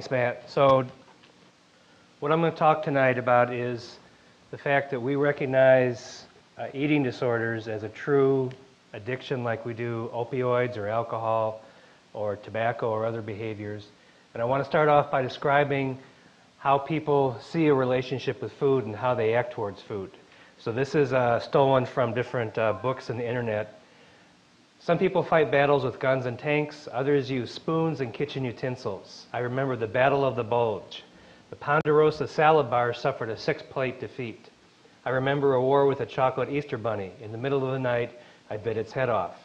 Thanks, Matt. So, what I'm going to talk tonight about is the fact that we recognize uh, eating disorders as a true addiction, like we do opioids or alcohol or tobacco or other behaviors. And I want to start off by describing how people see a relationship with food and how they act towards food. So, this is uh, stolen from different uh, books on the internet. Some people fight battles with guns and tanks, others use spoons and kitchen utensils. I remember the Battle of the Bulge. The Ponderosa salad bar suffered a six plate defeat. I remember a war with a chocolate Easter bunny. In the middle of the night, I bit its head off.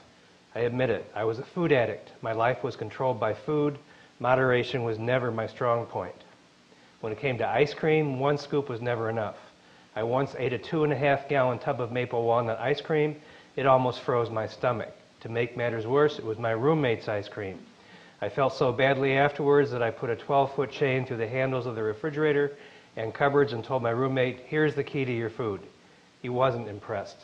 I admit it, I was a food addict. My life was controlled by food. Moderation was never my strong point. When it came to ice cream, one scoop was never enough. I once ate a two and a half gallon tub of maple walnut ice cream. It almost froze my stomach. To make matters worse, it was my roommate's ice cream. I felt so badly afterwards that I put a 12 foot chain through the handles of the refrigerator and cupboards and told my roommate, Here's the key to your food. He wasn't impressed.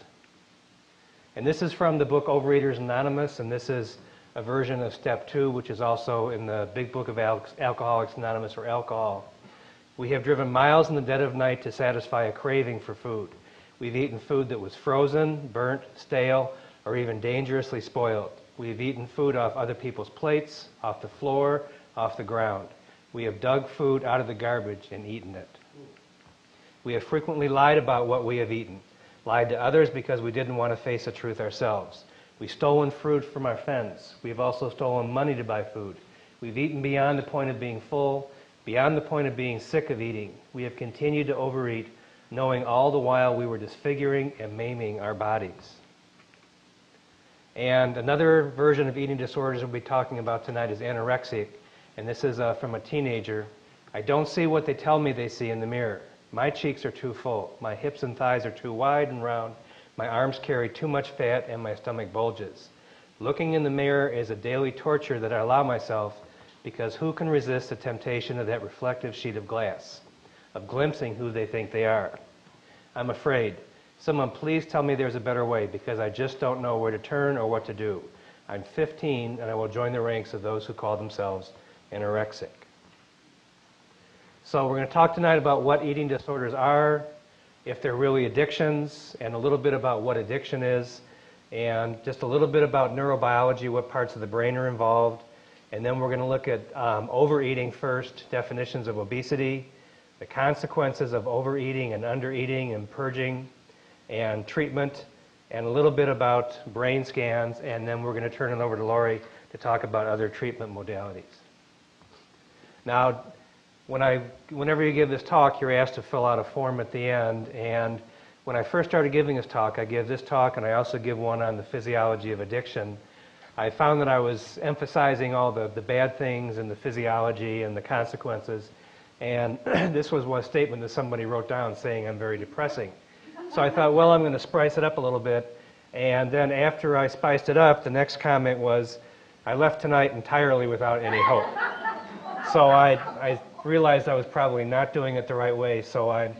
And this is from the book Overeaters Anonymous, and this is a version of step two, which is also in the big book of Al- Alcoholics Anonymous or alcohol. We have driven miles in the dead of night to satisfy a craving for food. We've eaten food that was frozen, burnt, stale, or even dangerously spoiled. We have eaten food off other people's plates, off the floor, off the ground. We have dug food out of the garbage and eaten it. We have frequently lied about what we have eaten, lied to others because we didn't want to face the truth ourselves. We've stolen food from our friends. We've also stolen money to buy food. We've eaten beyond the point of being full, beyond the point of being sick of eating. We have continued to overeat, knowing all the while we were disfiguring and maiming our bodies. And another version of eating disorders we'll be talking about tonight is anorexic. And this is uh, from a teenager. I don't see what they tell me they see in the mirror. My cheeks are too full. My hips and thighs are too wide and round. My arms carry too much fat and my stomach bulges. Looking in the mirror is a daily torture that I allow myself because who can resist the temptation of that reflective sheet of glass, of glimpsing who they think they are? I'm afraid. Someone please tell me there's a better way because I just don't know where to turn or what to do. I'm 15 and I will join the ranks of those who call themselves anorexic. So we're going to talk tonight about what eating disorders are, if they're really addictions, and a little bit about what addiction is, and just a little bit about neurobiology, what parts of the brain are involved. And then we're going to look at um, overeating first, definitions of obesity, the consequences of overeating and undereating and purging, and treatment, and a little bit about brain scans, and then we're going to turn it over to Lori to talk about other treatment modalities. Now, when I, whenever you give this talk, you're asked to fill out a form at the end, and when I first started giving this talk, I give this talk, and I also give one on the physiology of addiction. I found that I was emphasizing all the, the bad things and the physiology and the consequences, and this was one statement that somebody wrote down saying I'm very depressing. So I thought, well, I'm going to spice it up a little bit. And then after I spiced it up, the next comment was, I left tonight entirely without any hope. So I, I realized I was probably not doing it the right way. So I,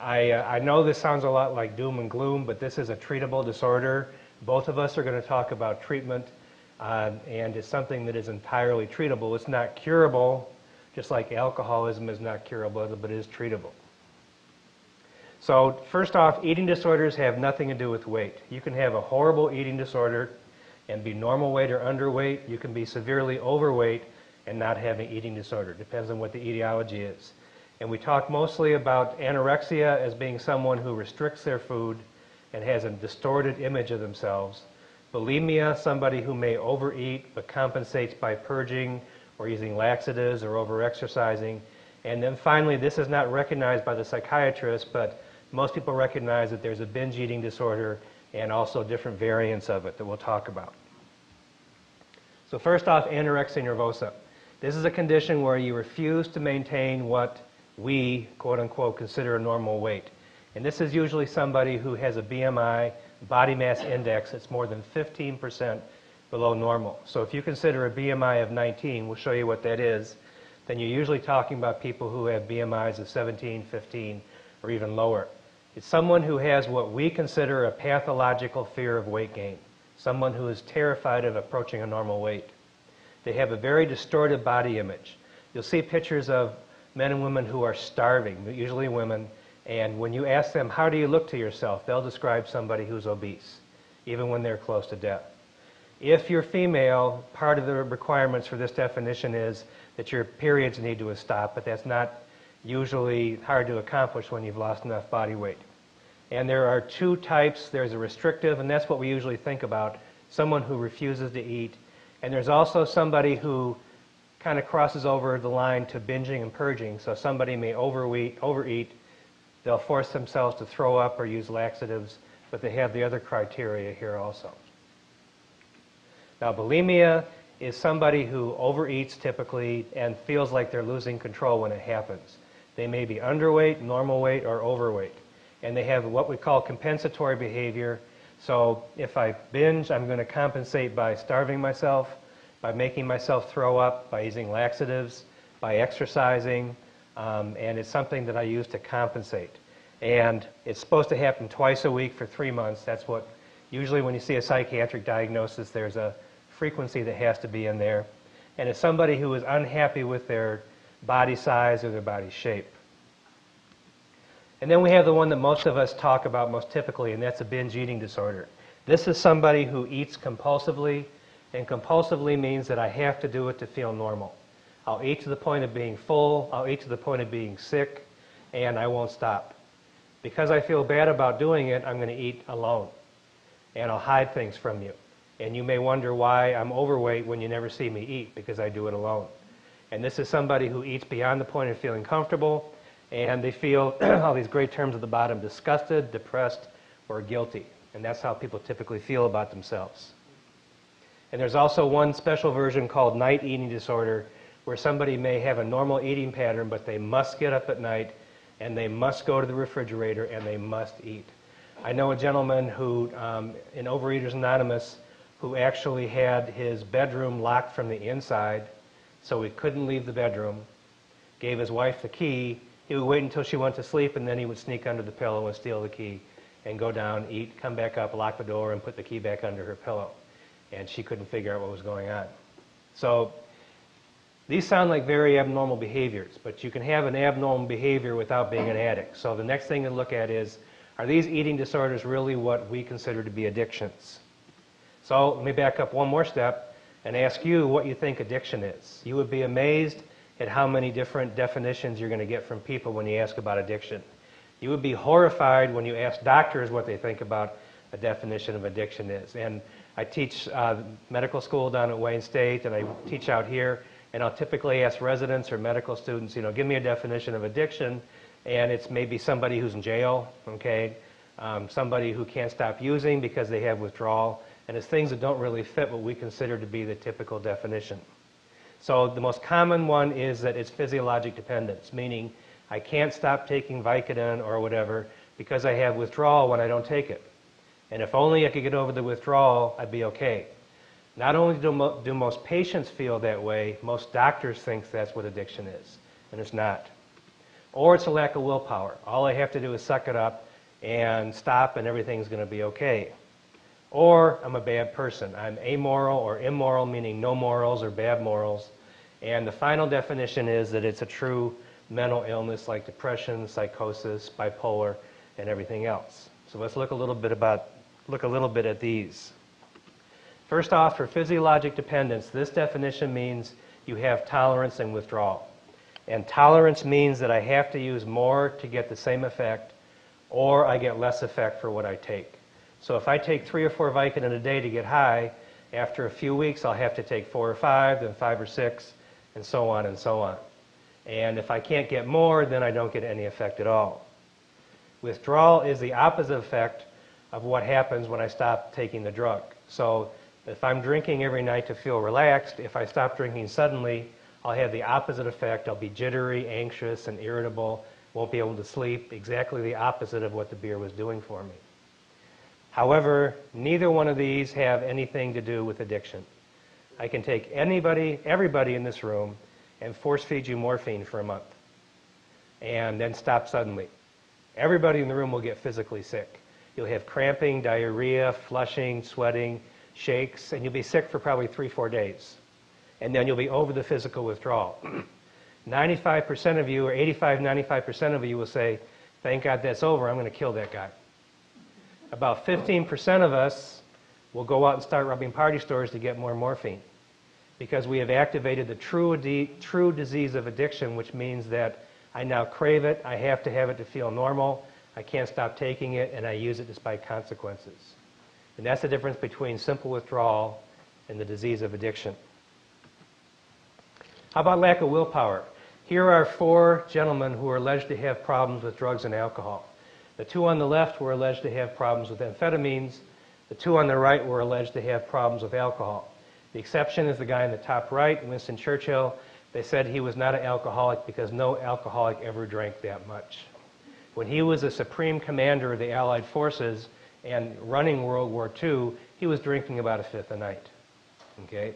I, uh, I know this sounds a lot like doom and gloom, but this is a treatable disorder. Both of us are going to talk about treatment, uh, and it's something that is entirely treatable. It's not curable, just like alcoholism is not curable, but it is treatable. So, first off, eating disorders have nothing to do with weight. You can have a horrible eating disorder and be normal weight or underweight. You can be severely overweight and not have an eating disorder. Depends on what the etiology is. And we talk mostly about anorexia as being someone who restricts their food and has a distorted image of themselves. Bulimia, somebody who may overeat but compensates by purging or using laxatives or overexercising. And then finally, this is not recognized by the psychiatrist, but most people recognize that there's a binge eating disorder and also different variants of it that we'll talk about. So first off, anorexia nervosa. This is a condition where you refuse to maintain what we, quote unquote, consider a normal weight. And this is usually somebody who has a BMI, body mass index, that's more than 15% below normal. So if you consider a BMI of 19, we'll show you what that is, then you're usually talking about people who have BMIs of 17, 15, or even lower. It's someone who has what we consider a pathological fear of weight gain, someone who is terrified of approaching a normal weight. They have a very distorted body image. You'll see pictures of men and women who are starving, usually women, and when you ask them, how do you look to yourself, they'll describe somebody who's obese, even when they're close to death. If you're female, part of the requirements for this definition is that your periods need to stop, but that's not usually hard to accomplish when you've lost enough body weight. And there are two types. There's a restrictive, and that's what we usually think about, someone who refuses to eat. And there's also somebody who kind of crosses over the line to binging and purging. So somebody may overeat, overeat, they'll force themselves to throw up or use laxatives, but they have the other criteria here also. Now, bulimia is somebody who overeats typically and feels like they're losing control when it happens. They may be underweight, normal weight, or overweight. And they have what we call compensatory behavior. So if I binge, I'm going to compensate by starving myself, by making myself throw up, by using laxatives, by exercising, um, and it's something that I use to compensate. And it's supposed to happen twice a week for three months. That's what, usually when you see a psychiatric diagnosis, there's a frequency that has to be in there. And it's somebody who is unhappy with their body size or their body shape. And then we have the one that most of us talk about most typically, and that's a binge eating disorder. This is somebody who eats compulsively, and compulsively means that I have to do it to feel normal. I'll eat to the point of being full, I'll eat to the point of being sick, and I won't stop. Because I feel bad about doing it, I'm going to eat alone. And I'll hide things from you. And you may wonder why I'm overweight when you never see me eat, because I do it alone. And this is somebody who eats beyond the point of feeling comfortable, and they feel all these great terms at the bottom disgusted, depressed, or guilty. And that's how people typically feel about themselves. And there's also one special version called night eating disorder, where somebody may have a normal eating pattern, but they must get up at night and they must go to the refrigerator and they must eat. I know a gentleman who, um, in Overeaters Anonymous, who actually had his bedroom locked from the inside, so he couldn't leave the bedroom, gave his wife the key. He would wait until she went to sleep, and then he would sneak under the pillow and steal the key and go down, eat, come back up, lock the door, and put the key back under her pillow. And she couldn't figure out what was going on. So these sound like very abnormal behaviors, but you can have an abnormal behavior without being an addict. So the next thing to look at is, are these eating disorders really what we consider to be addictions? So let me back up one more step and ask you what you think addiction is. You would be amazed at how many different definitions you're going to get from people when you ask about addiction. You would be horrified when you ask doctors what they think about a definition of addiction is. And I teach uh, medical school down at Wayne State, and I teach out here, and I'll typically ask residents or medical students, you know, give me a definition of addiction, and it's maybe somebody who's in jail, okay, um, somebody who can't stop using because they have withdrawal, and it's things that don't really fit what we consider to be the typical definition. So the most common one is that it's physiologic dependence, meaning I can't stop taking Vicodin or whatever because I have withdrawal when I don't take it. And if only I could get over the withdrawal, I'd be okay. Not only do, mo- do most patients feel that way, most doctors think that's what addiction is, and it's not. Or it's a lack of willpower. All I have to do is suck it up and stop, and everything's going to be okay. Or I'm a bad person. I'm amoral or immoral, meaning no morals or bad morals. And the final definition is that it's a true mental illness like depression, psychosis, bipolar, and everything else. So let's look a little bit about look a little bit at these. First off, for physiologic dependence, this definition means you have tolerance and withdrawal. And tolerance means that I have to use more to get the same effect, or I get less effect for what I take. So if I take three or four Vicodin a day to get high, after a few weeks I'll have to take four or five, then five or six, and so on and so on. And if I can't get more, then I don't get any effect at all. Withdrawal is the opposite effect of what happens when I stop taking the drug. So if I'm drinking every night to feel relaxed, if I stop drinking suddenly, I'll have the opposite effect. I'll be jittery, anxious, and irritable, won't be able to sleep, exactly the opposite of what the beer was doing for me. However, neither one of these have anything to do with addiction. I can take anybody, everybody in this room, and force feed you morphine for a month, and then stop suddenly. Everybody in the room will get physically sick. You'll have cramping, diarrhea, flushing, sweating, shakes, and you'll be sick for probably three, four days. And then you'll be over the physical withdrawal. 95% of you, or 85, 95% of you will say, Thank God that's over, I'm going to kill that guy. About 15% of us will go out and start robbing party stores to get more morphine because we have activated the true, true disease of addiction, which means that I now crave it, I have to have it to feel normal, I can't stop taking it, and I use it despite consequences. And that's the difference between simple withdrawal and the disease of addiction. How about lack of willpower? Here are four gentlemen who are alleged to have problems with drugs and alcohol. The two on the left were alleged to have problems with amphetamines. The two on the right were alleged to have problems with alcohol. The exception is the guy in the top right, Winston Churchill. They said he was not an alcoholic because no alcoholic ever drank that much. When he was a supreme commander of the Allied forces and running World War II, he was drinking about a fifth a night. Okay?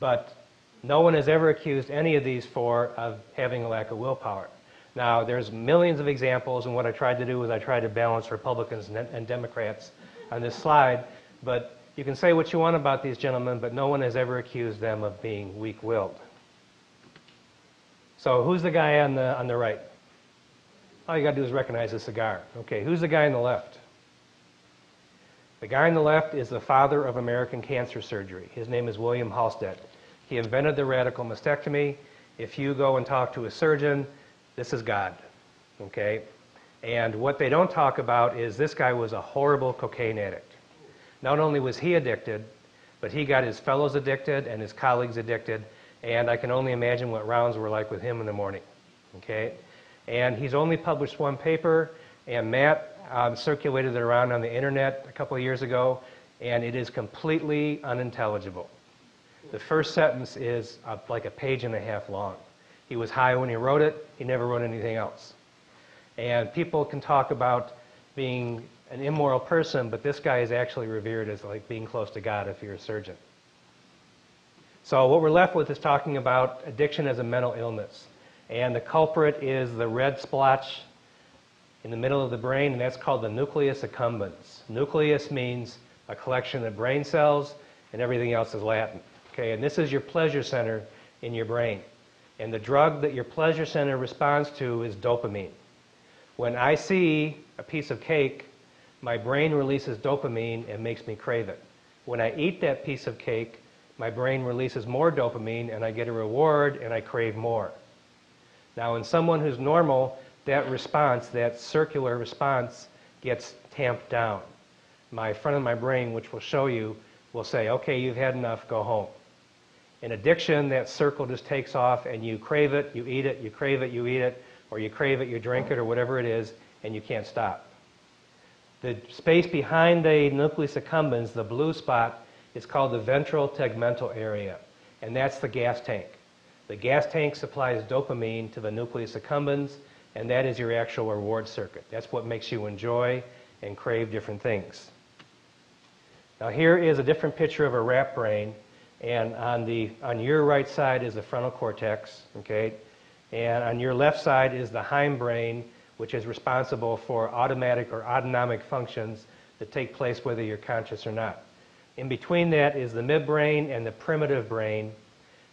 But no one has ever accused any of these four of having a lack of willpower. Now, there's millions of examples, and what I tried to do was I tried to balance Republicans and Democrats on this slide, but you can say what you want about these gentlemen, but no one has ever accused them of being weak-willed. So who's the guy on the, on the right? All you got to do is recognize the cigar. Okay, who's the guy on the left? The guy on the left is the father of American cancer surgery. His name is William Halsted. He invented the radical mastectomy. If you go and talk to a surgeon, this is God. Okay? And what they don't talk about is this guy was a horrible cocaine addict. Not only was he addicted, but he got his fellows addicted and his colleagues addicted. And I can only imagine what rounds were like with him in the morning. Okay? And he's only published one paper, and Matt um, circulated it around on the internet a couple of years ago, and it is completely unintelligible. The first sentence is uh, like a page and a half long. He was high when he wrote it. He never wrote anything else. And people can talk about being an immoral person, but this guy is actually revered as like being close to God if you're a surgeon. So what we're left with is talking about addiction as a mental illness. And the culprit is the red splotch in the middle of the brain, and that's called the nucleus accumbens. Nucleus means a collection of brain cells, and everything else is Latin. Okay, and this is your pleasure center in your brain. And the drug that your pleasure center responds to is dopamine. When I see a piece of cake, my brain releases dopamine and makes me crave it. When I eat that piece of cake, my brain releases more dopamine and I get a reward and I crave more. Now, in someone who's normal, that response, that circular response, gets tamped down. My front of my brain, which will show you, will say, okay, you've had enough, go home. In addiction, that circle just takes off and you crave it, you eat it, you crave it, you eat it, or you crave it, you drink it, or whatever it is, and you can't stop. The space behind the nucleus accumbens, the blue spot, is called the ventral tegmental area, and that's the gas tank. The gas tank supplies dopamine to the nucleus accumbens, and that is your actual reward circuit. That's what makes you enjoy and crave different things. Now here is a different picture of a rat brain and on the on your right side is the frontal cortex, okay, and on your left side is the hindbrain, which is responsible for automatic or autonomic functions that take place whether you're conscious or not. In between that is the midbrain and the primitive brain,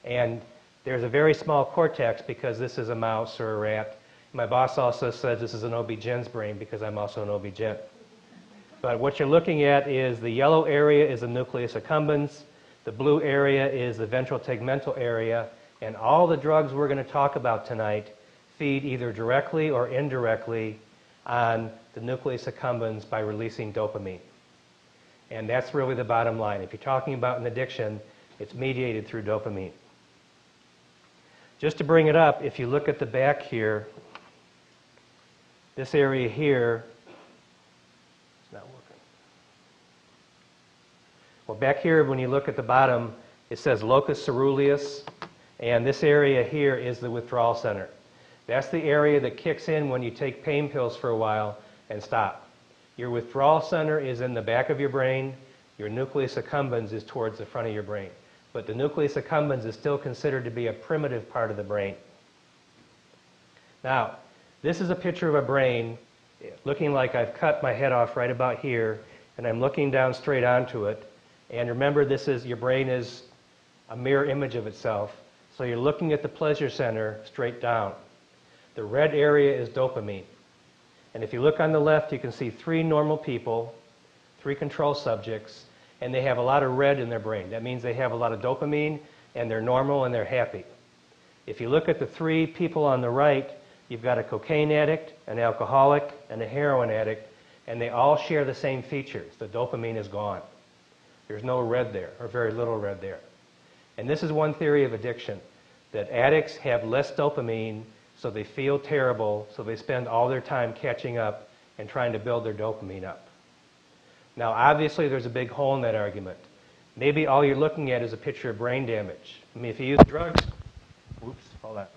and there's a very small cortex because this is a mouse or a rat. My boss also says this is an OB-GYN's brain because I'm also an OB-GYN. But what you're looking at is the yellow area is the nucleus accumbens, the blue area is the ventral tegmental area, and all the drugs we're going to talk about tonight feed either directly or indirectly on the nucleus accumbens by releasing dopamine. And that's really the bottom line. If you're talking about an addiction, it's mediated through dopamine. Just to bring it up, if you look at the back here, this area here, it's not working. Well, back here, when you look at the bottom, it says locus ceruleus, and this area here is the withdrawal center. That's the area that kicks in when you take pain pills for a while and stop. Your withdrawal center is in the back of your brain. Your nucleus accumbens is towards the front of your brain. But the nucleus accumbens is still considered to be a primitive part of the brain. Now, this is a picture of a brain looking like I've cut my head off right about here, and I'm looking down straight onto it. And remember, this is your brain is a mirror image of itself. So you're looking at the pleasure center straight down. The red area is dopamine. And if you look on the left, you can see three normal people, three control subjects, and they have a lot of red in their brain. That means they have a lot of dopamine, and they're normal and they're happy. If you look at the three people on the right, you've got a cocaine addict, an alcoholic, and a heroin addict, and they all share the same features. The dopamine is gone. There's no red there, or very little red there. And this is one theory of addiction that addicts have less dopamine, so they feel terrible, so they spend all their time catching up and trying to build their dopamine up. Now, obviously, there's a big hole in that argument. Maybe all you're looking at is a picture of brain damage. I mean, if you use drugs, whoops, hold on.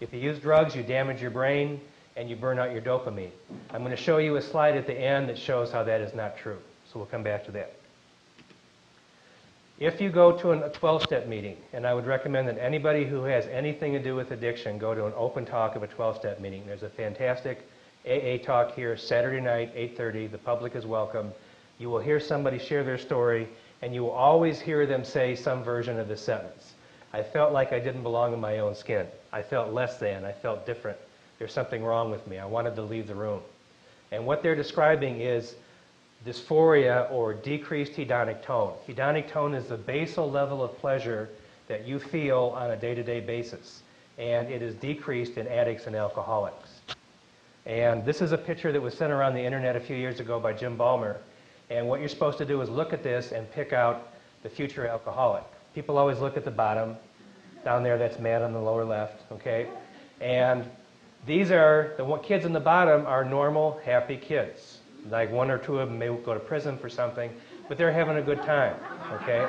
If you use drugs, you damage your brain and you burn out your dopamine. I'm going to show you a slide at the end that shows how that is not true. So we'll come back to that. If you go to a 12 step meeting, and I would recommend that anybody who has anything to do with addiction go to an open talk of a 12 step meeting. There's a fantastic AA talk here Saturday night, 8:30. The public is welcome. You will hear somebody share their story, and you will always hear them say some version of this sentence. I felt like I didn't belong in my own skin. I felt less than. I felt different. There's something wrong with me. I wanted to leave the room. And what they're describing is dysphoria or decreased hedonic tone. Hedonic tone is the basal level of pleasure that you feel on a day to day basis, and it is decreased in addicts and alcoholics. And this is a picture that was sent around the internet a few years ago by Jim Balmer. And what you're supposed to do is look at this and pick out the future alcoholic. People always look at the bottom, down there that's mad on the lower left, okay? And these are, the kids in the bottom are normal, happy kids. Like one or two of them may go to prison for something, but they're having a good time, okay?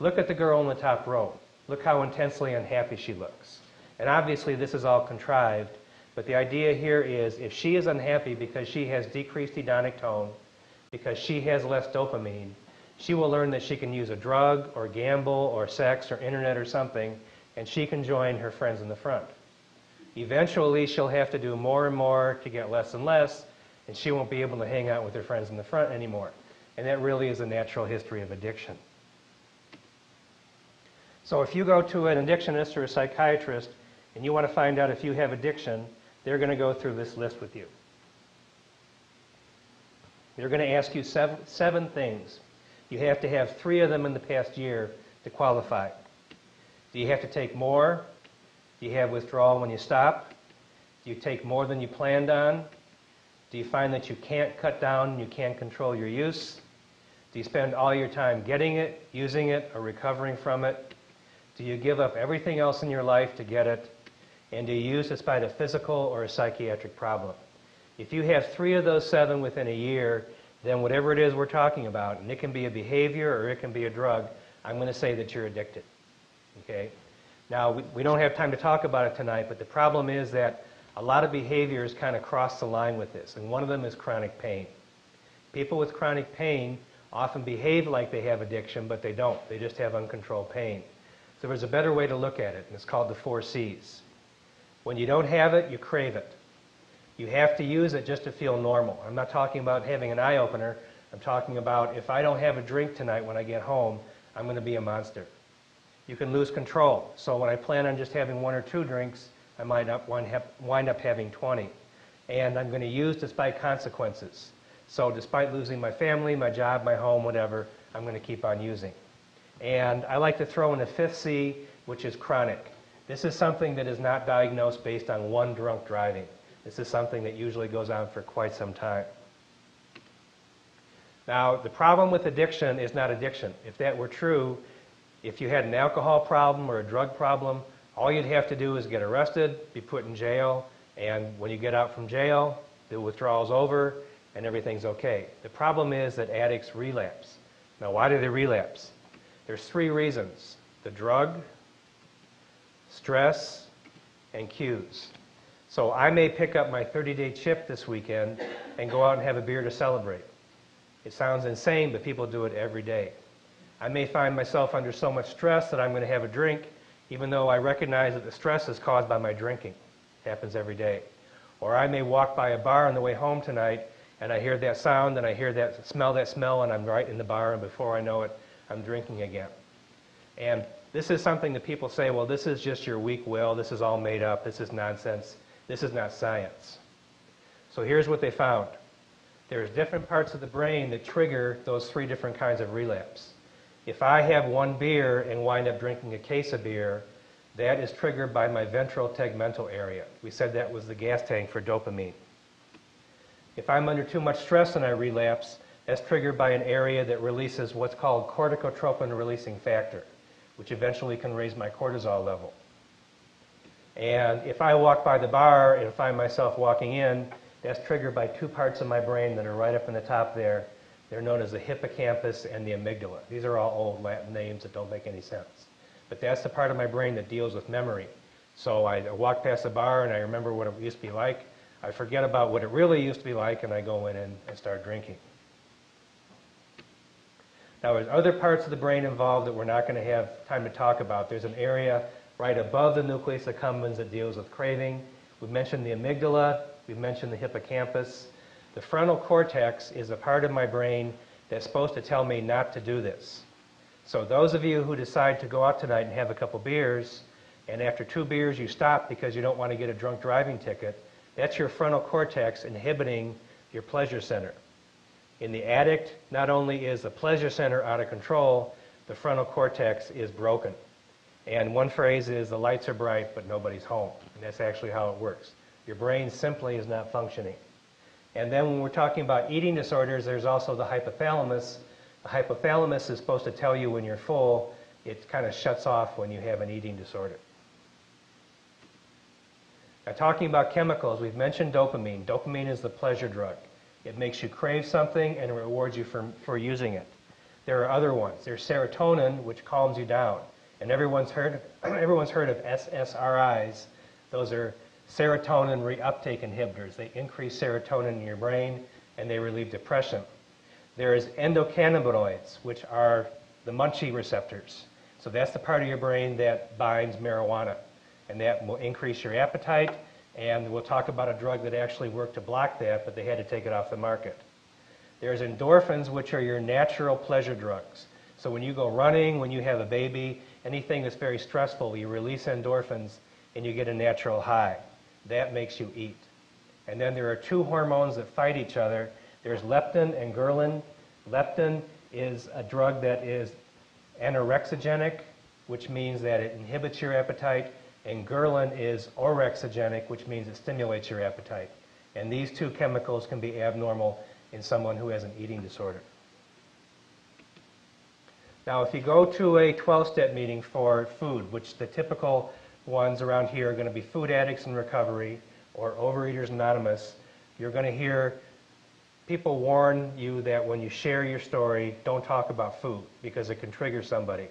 Look at the girl in the top row. Look how intensely unhappy she looks. And obviously, this is all contrived, but the idea here is if she is unhappy because she has decreased hedonic tone, because she has less dopamine, she will learn that she can use a drug or gamble or sex or internet or something, and she can join her friends in the front. Eventually, she'll have to do more and more to get less and less, and she won't be able to hang out with her friends in the front anymore. And that really is a natural history of addiction. So if you go to an addictionist or a psychiatrist and you want to find out if you have addiction, they're going to go through this list with you. They're going to ask you seven, seven things. You have to have three of them in the past year to qualify. Do you have to take more? Do you have withdrawal when you stop? Do you take more than you planned on? Do you find that you can't cut down you can't control your use? Do you spend all your time getting it, using it, or recovering from it? Do you give up everything else in your life to get it? And do you use despite a physical or a psychiatric problem? If you have three of those seven within a year, then whatever it is we're talking about, and it can be a behavior or it can be a drug, I'm going to say that you're addicted. Okay? Now, we, we don't have time to talk about it tonight, but the problem is that a lot of behaviors kind of cross the line with this, and one of them is chronic pain. People with chronic pain often behave like they have addiction, but they don't. They just have uncontrolled pain. So there's a better way to look at it, and it's called the four C's. When you don't have it, you crave it. You have to use it just to feel normal. I'm not talking about having an eye opener. I'm talking about if I don't have a drink tonight when I get home, I'm going to be a monster. You can lose control. So when I plan on just having one or two drinks, I might up wind up having 20. And I'm going to use despite consequences. So despite losing my family, my job, my home, whatever, I'm going to keep on using. And I like to throw in a fifth C, which is chronic. This is something that is not diagnosed based on one drunk driving. This is something that usually goes on for quite some time. Now, the problem with addiction is not addiction. If that were true, If you had an alcohol problem or a drug problem, all you'd have to do is get arrested, be put in jail, and when you get out from jail, the withdrawal's over and everything's okay. The problem is that addicts relapse. Now, why do they relapse? There's three reasons the drug, stress, and cues. So I may pick up my 30 day chip this weekend and go out and have a beer to celebrate. It sounds insane, but people do it every day. I may find myself under so much stress that I'm going to have a drink, even though I recognize that the stress is caused by my drinking. It happens every day. Or I may walk by a bar on the way home tonight and I hear that sound and I hear that smell that smell and I'm right in the bar and before I know it, I'm drinking again. And this is something that people say, well, this is just your weak will, this is all made up, this is nonsense, this is not science. So here's what they found. There's different parts of the brain that trigger those three different kinds of relapse. If I have one beer and wind up drinking a case of beer, that is triggered by my ventral tegmental area. We said that was the gas tank for dopamine. If I'm under too much stress and I relapse, that's triggered by an area that releases what's called corticotropin releasing factor, which eventually can raise my cortisol level. And if I walk by the bar and find myself walking in, that's triggered by two parts of my brain that are right up in the top there. They're known as the hippocampus and the amygdala. These are all old Latin names that don't make any sense. But that's the part of my brain that deals with memory. So I walk past a bar and I remember what it used to be like. I forget about what it really used to be like and I go in and, and start drinking. Now, there's other parts of the brain involved that we're not going to have time to talk about. There's an area right above the nucleus accumbens that deals with craving. We mentioned the amygdala, we mentioned the hippocampus. The frontal cortex is a part of my brain that's supposed to tell me not to do this. So those of you who decide to go out tonight and have a couple beers, and after two beers you stop because you don't want to get a drunk driving ticket, that's your frontal cortex inhibiting your pleasure center. In the addict, not only is the pleasure center out of control, the frontal cortex is broken. And one phrase is the lights are bright, but nobody's home. And that's actually how it works. Your brain simply is not functioning. And then when we're talking about eating disorders, there's also the hypothalamus. The hypothalamus is supposed to tell you when you're full. It kind of shuts off when you have an eating disorder. Now, talking about chemicals, we've mentioned dopamine. Dopamine is the pleasure drug. It makes you crave something and rewards you for, for using it. There are other ones. There's serotonin, which calms you down. And everyone's heard, everyone's heard of SSRIs. Those are serotonin reuptake inhibitors. They increase serotonin in your brain and they relieve depression. There's endocannabinoids, which are the munchie receptors. So that's the part of your brain that binds marijuana and that will increase your appetite. And we'll talk about a drug that actually worked to block that, but they had to take it off the market. There's endorphins, which are your natural pleasure drugs. So when you go running, when you have a baby, anything that's very stressful, you release endorphins and you get a natural high. That makes you eat. And then there are two hormones that fight each other. There's leptin and ghrelin. Leptin is a drug that is anorexigenic, which means that it inhibits your appetite and ghrelin is orexigenic, which means it stimulates your appetite. And these two chemicals can be abnormal in someone who has an eating disorder. Now, if you go to a 12-step meeting for food, which the typical ones around here are going to be food addicts in recovery or overeaters anonymous, you're going to hear people warn you that when you share your story, don't talk about food because it can trigger somebody.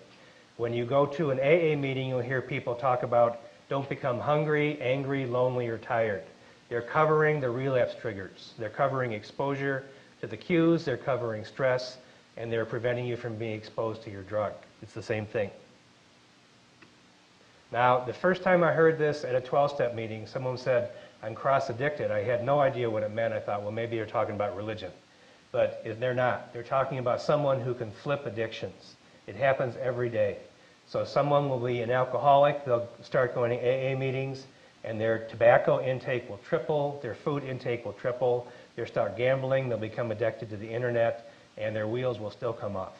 When you go to an AA meeting, you'll hear people talk about don't become hungry, angry, lonely, or tired. They're covering the relapse triggers. They're covering exposure to the cues, they're covering stress, and they're preventing you from being exposed to your drug. It's the same thing. Now, the first time I heard this at a 12 step meeting, someone said, I'm cross addicted. I had no idea what it meant. I thought, well, maybe you're talking about religion. But they're not. They're talking about someone who can flip addictions. It happens every day. So someone will be an alcoholic, they'll start going to AA meetings, and their tobacco intake will triple, their food intake will triple, they'll start gambling, they'll become addicted to the internet, and their wheels will still come off.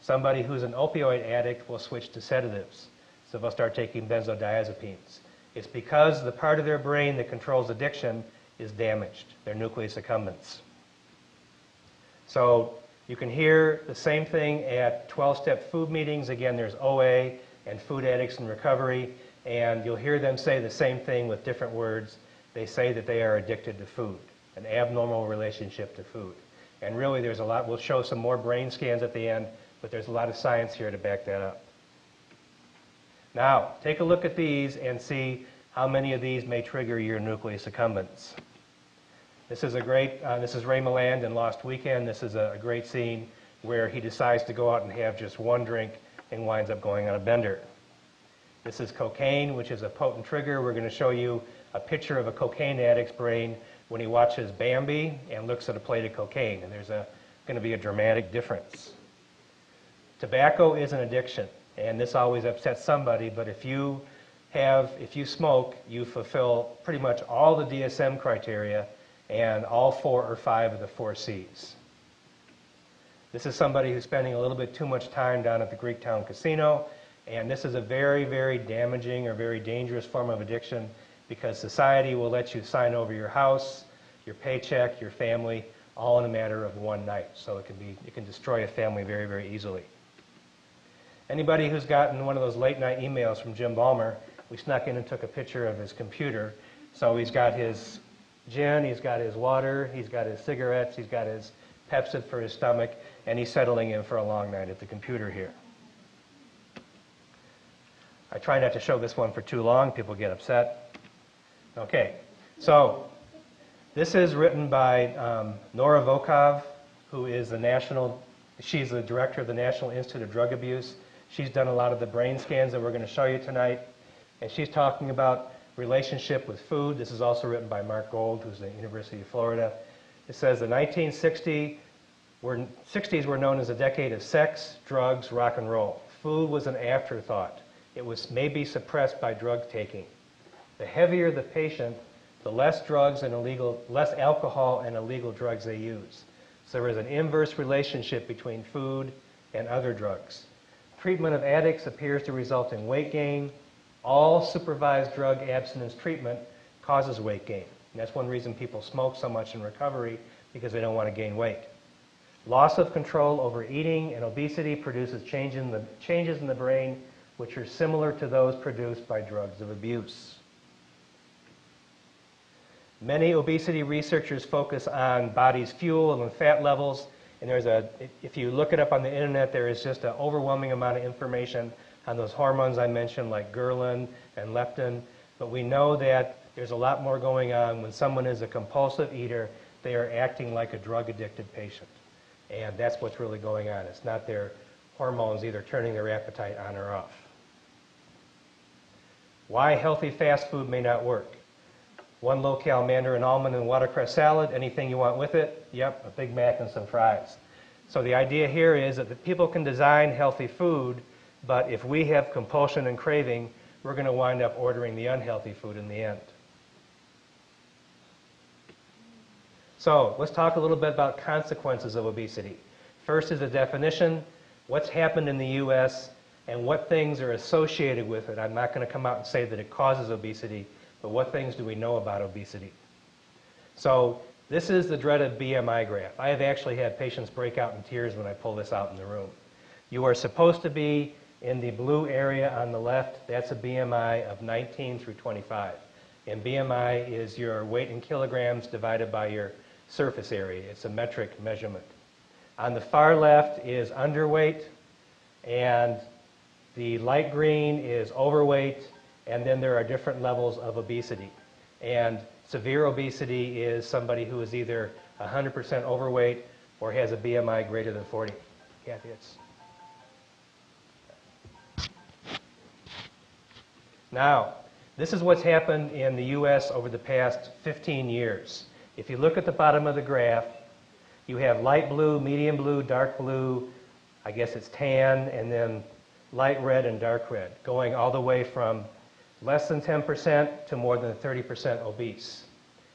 Somebody who's an opioid addict will switch to sedatives, so they'll start taking benzodiazepines. It's because the part of their brain that controls addiction is damaged, their nucleus accumbens. So You can hear the same thing at 12-step food meetings. Again, there's OA and Food Addicts in Recovery, and you'll hear them say the same thing with different words. They say that they are addicted to food, an abnormal relationship to food. And really, there's a lot, we'll show some more brain scans at the end, but there's a lot of science here to back that up. Now, take a look at these and see how many of these may trigger your nucleus accumbens. This is a great, uh, this is Ray Milland in Lost Weekend. This is a, a great scene where he decides to go out and have just one drink and winds up going on a bender. This is cocaine, which is a potent trigger. We're going to show you a picture of a cocaine addict's brain when he watches Bambi and looks at a plate of cocaine, and there's going to be a dramatic difference. Tobacco is an addiction, and this always upsets somebody, but if you have, if you smoke, you fulfill pretty much all the DSM criteria and all four or five of the four C's. This is somebody who's spending a little bit too much time down at the Greektown Casino, and this is a very, very damaging or very dangerous form of addiction because society will let you sign over your house, your paycheck, your family, all in a matter of one night. So it can be, it can destroy a family very, very easily. Anybody who's gotten one of those late night emails from Jim Balmer, we snuck in and took a picture of his computer. So he's got his gin, he's got his water, he's got his cigarettes, he's got his Pepcid for his stomach, and he's settling in for a long night at the computer here. I try not to show this one for too long, people get upset. Okay, so this is written by um, Nora Volkow, who is the national, she's the director of the National Institute of Drug Abuse. She's done a lot of the brain scans that we're going to show you tonight, and she's talking about relationship with food. This is also written by Mark Gold, who's at the University of Florida. It says the 1960s were, 60s were known as a decade of sex, drugs, rock and roll. Food was an afterthought. It was maybe suppressed by drug taking. The heavier the patient, the less drugs and illegal, less alcohol and illegal drugs they use. So there is an inverse relationship between food and other drugs. Treatment of addicts appears to result in weight gain. All supervised drug abstinence treatment causes weight gain. And that's one reason people smoke so much in recovery because they don't want to gain weight. Loss of control over eating and obesity produces change in the, changes in the brain which are similar to those produced by drugs of abuse. Many obesity researchers focus on body's fuel and fat levels, and there's a, if you look it up on the internet, there is just an overwhelming amount of information on those hormones I mentioned, like ghrelin and leptin. But we know that there's a lot more going on when someone is a compulsive eater. They are acting like a drug addicted patient. And that's what's really going on. It's not their hormones either turning their appetite on or off. Why healthy fast food may not work. One low-cal mandarin almond and watercress salad, anything you want with it? Yep, a Big Mac and some fries. So the idea here is that the people can design healthy food, but if we have compulsion and craving, we're going to wind up ordering the unhealthy food in the end. So let's talk a little bit about consequences of obesity. First is a definition, what's happened in the U.S., and what things are associated with it. I'm not going to come out and say that it causes obesity, but what things do we know about obesity? So this is the dreaded BMI graph. I have actually had patients break out in tears when I pull this out in the room. You are supposed to be in the blue area on the left. That's a BMI of 19 through 25. And BMI is your weight in kilograms divided by your surface area. It's a metric measurement. On the far left is underweight, and the light green is overweight, and then there are different levels of obesity. And severe obesity is somebody who is either 100% overweight or has a BMI greater than 40. Kathy, it's. Now, this is what's happened in the U.S. over the past 15 years. If you look at the bottom of the graph, you have light blue, medium blue, dark blue, I guess it's tan, and then light red and dark red, going all the way from less than 10% to more than 30% obese.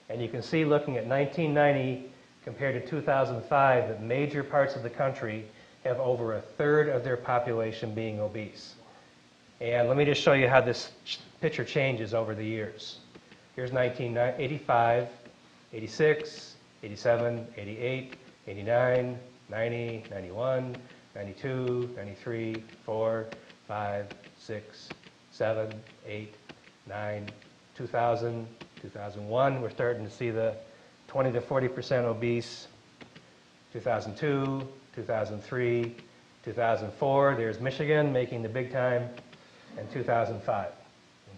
And you can see looking at 1990 compared to 2005 that major parts of the country have over a third of their population being obese. And let me just show you how this picture changes over the years. Here's 1985, 86, 87, 88, 89, 90, 91, 92, 93, 4, 5, 6, 7, 8, 9, 2000, 2001, we're starting to see the 20 to 40% obese. 2002, 2003, 2004, there's Michigan making the big time, and 2005.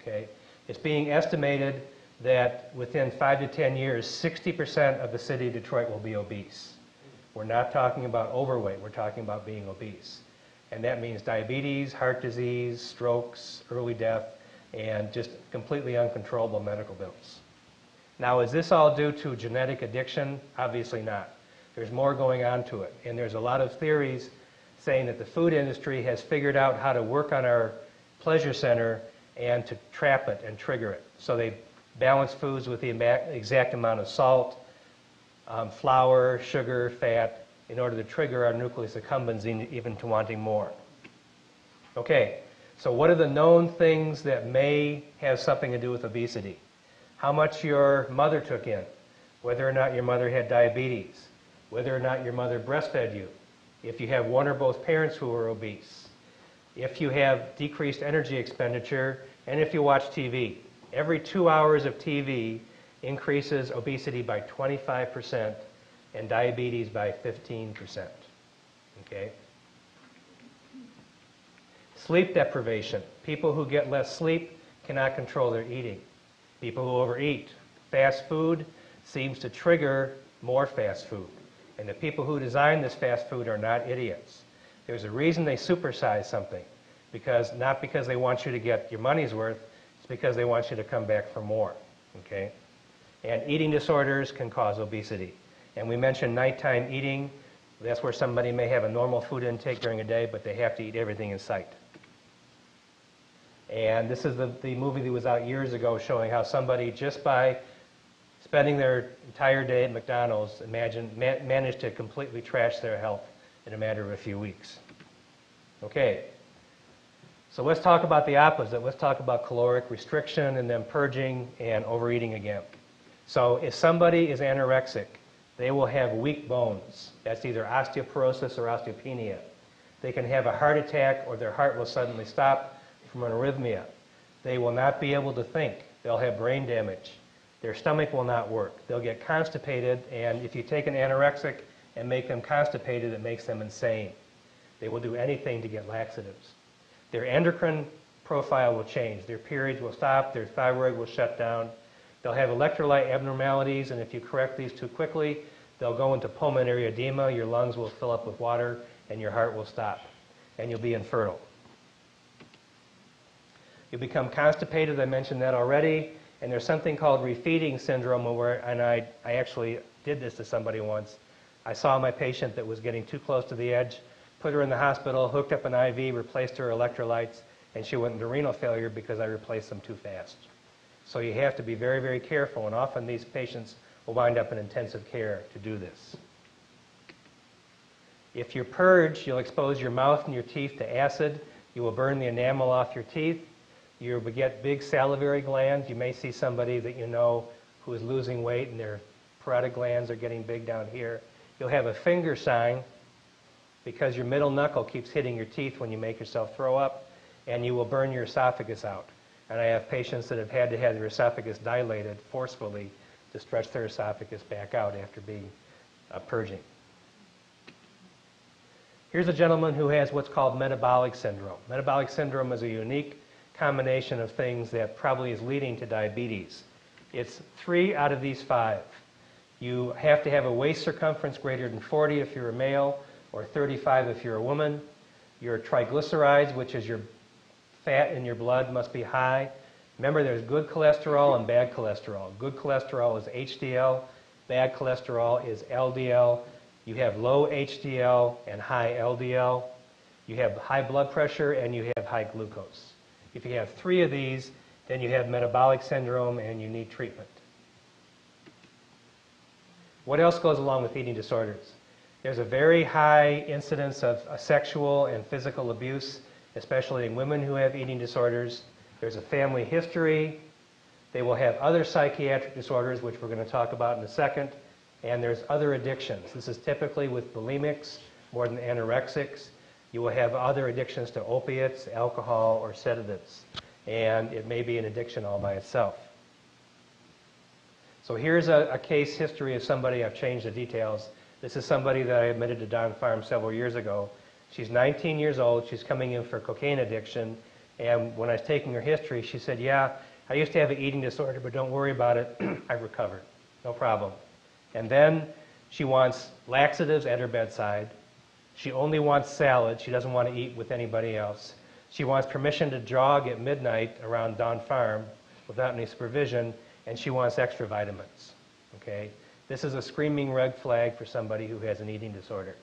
Okay? It's being estimated that within five to 10 years, 60% of the city of Detroit will be obese. We're not talking about overweight, we're talking about being obese. And that means diabetes, heart disease, strokes, early death, and just completely uncontrollable medical bills. Now, is this all due to genetic addiction? Obviously not. There's more going on to it. And there's a lot of theories saying that the food industry has figured out how to work on our pleasure center and to trap it and trigger it. So they balance foods with the exact amount of salt, um, flour, sugar, fat, in order to trigger our nucleus accumbens even to wanting more. Okay, so what are the known things that may have something to do with obesity? How much your mother took in, whether or not your mother had diabetes, whether or not your mother breastfed you, if you have one or both parents who are obese, if you have decreased energy expenditure, and if you watch TV. Every two hours of TV increases obesity by 25% and diabetes by 15%. Okay? Sleep deprivation. People who get less sleep cannot control their eating. People who overeat. Fast food seems to trigger more fast food. And the people who design this fast food are not idiots. There's a reason they supersize something. Because not because they want you to get your money's worth, it's because they want you to come back for more. Okay? And eating disorders can cause obesity. And we mentioned nighttime eating. That's where somebody may have a normal food intake during a day, but they have to eat everything in sight. And this is the, the movie that was out years ago showing how somebody, just by spending their entire day at McDonald's, imagine, ma- managed to completely trash their health in a matter of a few weeks. Okay, so let's talk about the opposite. Let's talk about caloric restriction and then purging and overeating again. So if somebody is anorexic, they will have weak bones. That's either osteoporosis or osteopenia. They can have a heart attack or their heart will suddenly stop from an arrhythmia. They will not be able to think. They'll have brain damage. Their stomach will not work. They'll get constipated, and if you take an anorexic and make them constipated, it makes them insane. They will do anything to get laxatives. Their endocrine profile will change. Their periods will stop. Their thyroid will shut down. They'll have electrolyte abnormalities, and if you correct these too quickly, they'll go into pulmonary edema. Your lungs will fill up with water, and your heart will stop, and you'll be infertile. You become constipated. I mentioned that already. And there's something called refeeding syndrome where, and I, I actually did this to somebody once. I saw my patient that was getting too close to the edge, put her in the hospital, hooked up an IV, replaced her electrolytes, and she went into renal failure because I replaced them too fast. So you have to be very, very careful, and often these patients will wind up in intensive care to do this. If you purge, you'll expose your mouth and your teeth to acid. You will burn the enamel off your teeth. You will get big salivary glands. You may see somebody that you know who is losing weight and their parotid glands are getting big down here. You'll have a finger sign because your middle knuckle keeps hitting your teeth when you make yourself throw up, and you will burn your esophagus out. And I have patients that have had to have their esophagus dilated forcefully to stretch their esophagus back out after being uh, purging. Here's a gentleman who has what's called metabolic syndrome. Metabolic syndrome is a unique combination of things that probably is leading to diabetes. It's three out of these five. You have to have a waist circumference greater than 40 if you're a male, or 35 if you're a woman. Your triglycerides, which is your fat in your blood, must be high. Remember, there's good cholesterol and bad cholesterol. Good cholesterol is HDL, bad cholesterol is LDL. You have low HDL and high LDL. You have high blood pressure and you have high glucose. If you have three of these, then you have metabolic syndrome and you need treatment. What else goes along with eating disorders? There's a very high incidence of sexual and physical abuse, especially in women who have eating disorders. There's a family history. They will have other psychiatric disorders, which we're going to talk about in a second. And there's other addictions. This is typically with bulimics more than anorexics. You will have other addictions to opiates, alcohol, or sedatives. And it may be an addiction all by itself. So here's a, a case history of somebody, I've changed the details. This is somebody that I admitted to Dawn Farm several years ago. She's 19 years old, she's coming in for cocaine addiction, and when I was taking her history, she said, yeah, I used to have an eating disorder, but don't worry about it, I've recovered, no problem. And then she wants laxatives at her bedside. She only wants salad, she doesn't want to eat with anybody else. She wants permission to jog at midnight around Dawn Farm without any supervision, and she wants extra vitamins. Okay? This is a screaming red flag for somebody who has an eating disorder.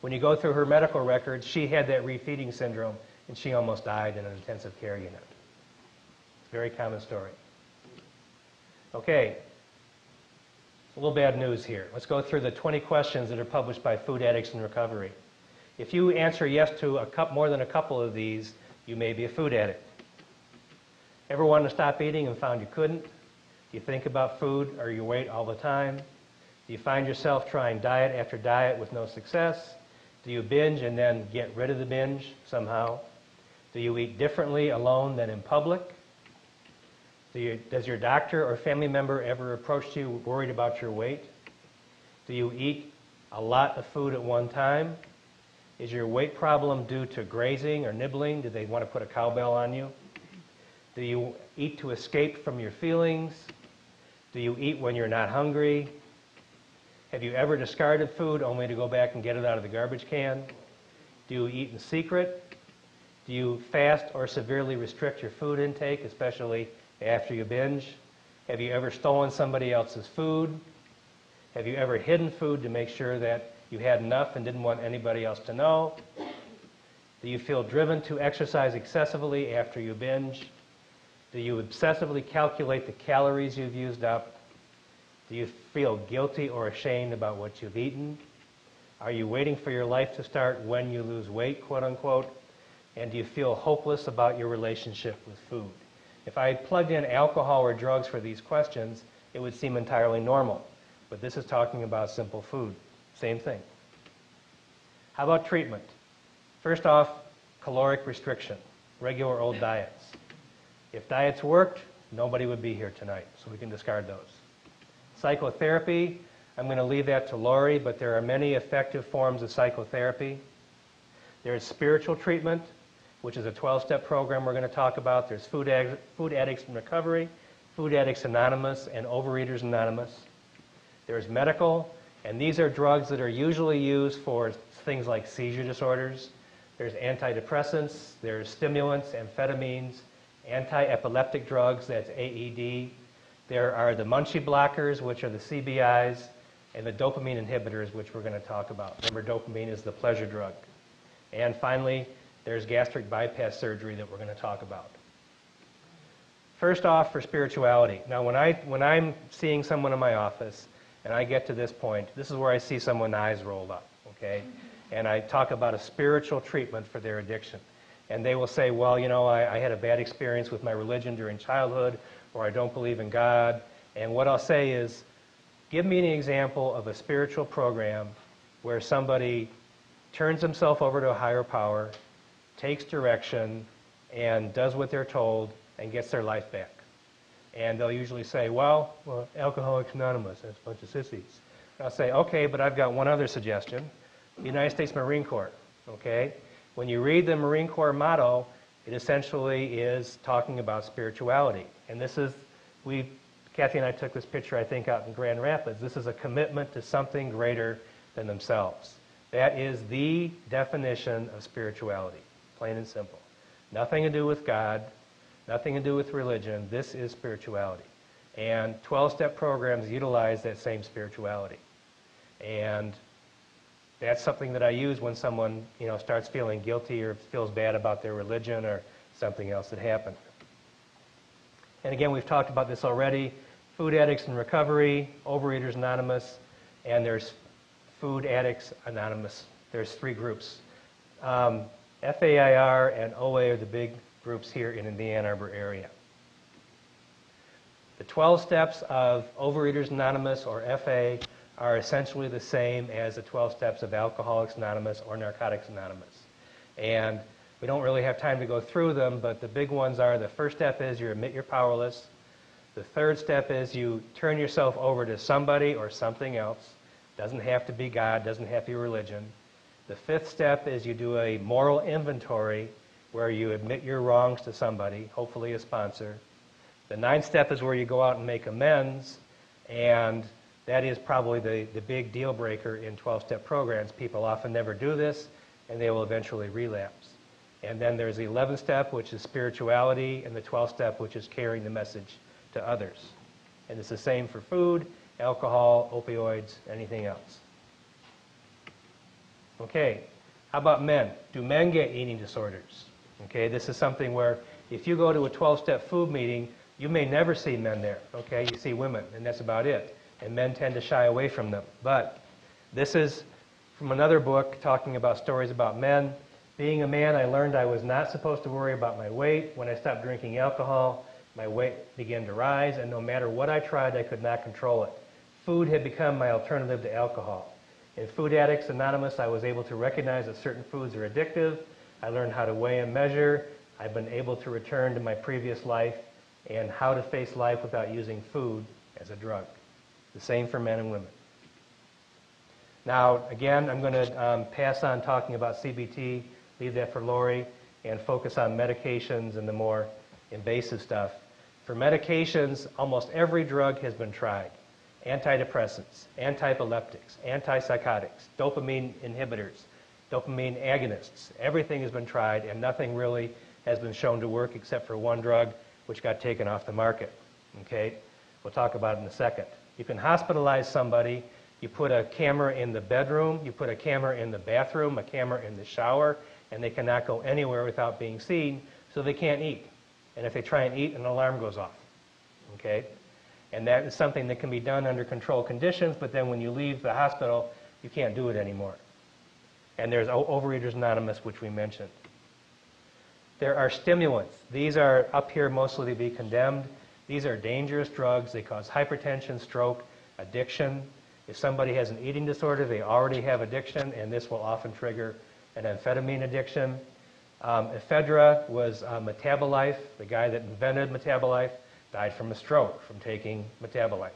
When you go through her medical records, she had that refeeding syndrome, and she almost died in an intensive care unit. Very common story. Okay, a little bad news here. Let's go through the 20 questions that are published by Food Addicts in Recovery. If you answer yes to a cup, more than a couple of these, you may be a food addict. Ever wanted to stop eating and found you couldn't? Do you think about food or your weight all the time? Do you find yourself trying diet after diet with no success? Do you binge and then get rid of the binge somehow? Do you eat differently alone than in public? Do you, does your doctor or family member ever approach you worried about your weight? Do you eat a lot of food at one time? Is your weight problem due to grazing or nibbling? Do they want to put a cowbell on you? Do you eat to escape from your feelings? Do you eat when you're not hungry? Have you ever discarded food only to go back and get it out of the garbage can? Do you eat in secret? Do you fast or severely restrict your food intake, especially after you binge? Have you ever stolen somebody else's food? Have you ever hidden food to make sure that you had enough and didn't want anybody else to know? Do you feel driven to exercise excessively after you binge? Do you obsessively calculate the calories you've used up? Do you feel guilty or ashamed about what you've eaten? Are you waiting for your life to start when you lose weight, quote unquote? And do you feel hopeless about your relationship with food? If I plugged in alcohol or drugs for these questions, it would seem entirely normal. But this is talking about simple food. Same thing. How about treatment? First off, caloric restriction, regular old diets. If diets worked, nobody would be here tonight, so we can discard those. Psychotherapy, I'm going to leave that to Lori, but there are many effective forms of psychotherapy. There's spiritual treatment, which is a 12-step program we're going to talk about. There's Food, Food Addicts in Recovery, Food Addicts Anonymous, and Overeaters Anonymous. There's medical, and these are drugs that are usually used for things like seizure disorders. There's antidepressants, there's stimulants, amphetamines, anti-epileptic drugs, that's AED. There are the munchie blockers, which are the CBIs, and the dopamine inhibitors, which we're going to talk about. Remember, dopamine is the pleasure drug. And finally, there's gastric bypass surgery that we're going to talk about. First off, for spirituality. Now, when, I, when I'm seeing someone in my office and I get to this point, this is where I see someone's eyes rolled up, okay? And I talk about a spiritual treatment for their addiction. And they will say, well, you know, I, I had a bad experience with my religion during childhood, or I don't believe in God. And what I'll say is, give me an example of a spiritual program where somebody turns himself over to a higher power, takes direction, and does what they're told and gets their life back. And they'll usually say, well, well Alcoholics Anonymous, that's a bunch of sissies. And I'll say, okay, but I've got one other suggestion. United States Marine Corps, okay? When you read the Marine Corps motto, it essentially is talking about spirituality. And this is, we, Kathy and I took this picture, I think, out in Grand Rapids. This is a commitment to something greater than themselves. That is the definition of spirituality, plain and simple. Nothing to do with God, nothing to do with religion. This is spirituality. And 12 step programs utilize that same spirituality. And that's something that I use when someone you know, starts feeling guilty or feels bad about their religion or something else that happened. And again, we've talked about this already. Food Addicts in Recovery, Overeaters Anonymous, and there's Food Addicts Anonymous. There's three groups. Um, FAIR and OA are the big groups here in the Ann Arbor area. The 12 steps of Overeaters Anonymous or FA are essentially the same as the 12 steps of Alcoholics Anonymous or Narcotics Anonymous. And we don't really have time to go through them, but the big ones are the first step is you admit you're powerless. The third step is you turn yourself over to somebody or something else. Doesn't have to be God, doesn't have to be religion. The fifth step is you do a moral inventory where you admit your wrongs to somebody, hopefully a sponsor. The ninth step is where you go out and make amends, and that is probably the, the big deal breaker in 12 step programs. People often never do this, and they will eventually relapse. And then there's the 11th step, which is spirituality, and the 12th step, which is carrying the message to others. And it's the same for food, alcohol, opioids, anything else. Okay, how about men? Do men get eating disorders? Okay, this is something where if you go to a 12 step food meeting, you may never see men there. Okay, you see women, and that's about it. And men tend to shy away from them. But this is from another book talking about stories about men. Being a man, I learned I was not supposed to worry about my weight. When I stopped drinking alcohol, my weight began to rise, and no matter what I tried, I could not control it. Food had become my alternative to alcohol. In Food Addicts Anonymous, I was able to recognize that certain foods are addictive. I learned how to weigh and measure. I've been able to return to my previous life and how to face life without using food as a drug. The same for men and women. Now, again, I'm going to um, pass on talking about CBT, leave that for Lori, and focus on medications and the more invasive stuff. For medications, almost every drug has been tried antidepressants, antiepileptics, antipsychotics, dopamine inhibitors, dopamine agonists. Everything has been tried, and nothing really has been shown to work except for one drug, which got taken off the market. Okay? We'll talk about it in a second. You can hospitalize somebody. You put a camera in the bedroom, you put a camera in the bathroom, a camera in the shower, and they cannot go anywhere without being seen, so they can't eat. And if they try and eat, an alarm goes off. Okay? And that is something that can be done under controlled conditions, but then when you leave the hospital, you can't do it anymore. And there's Overeaters Anonymous, which we mentioned. There are stimulants. These are up here mostly to be condemned. These are dangerous drugs. They cause hypertension, stroke, addiction. If somebody has an eating disorder, they already have addiction, and this will often trigger an amphetamine addiction. Um, ephedra was uh, Metabolife, the guy that invented Metabolife died from a stroke from taking Metabolife.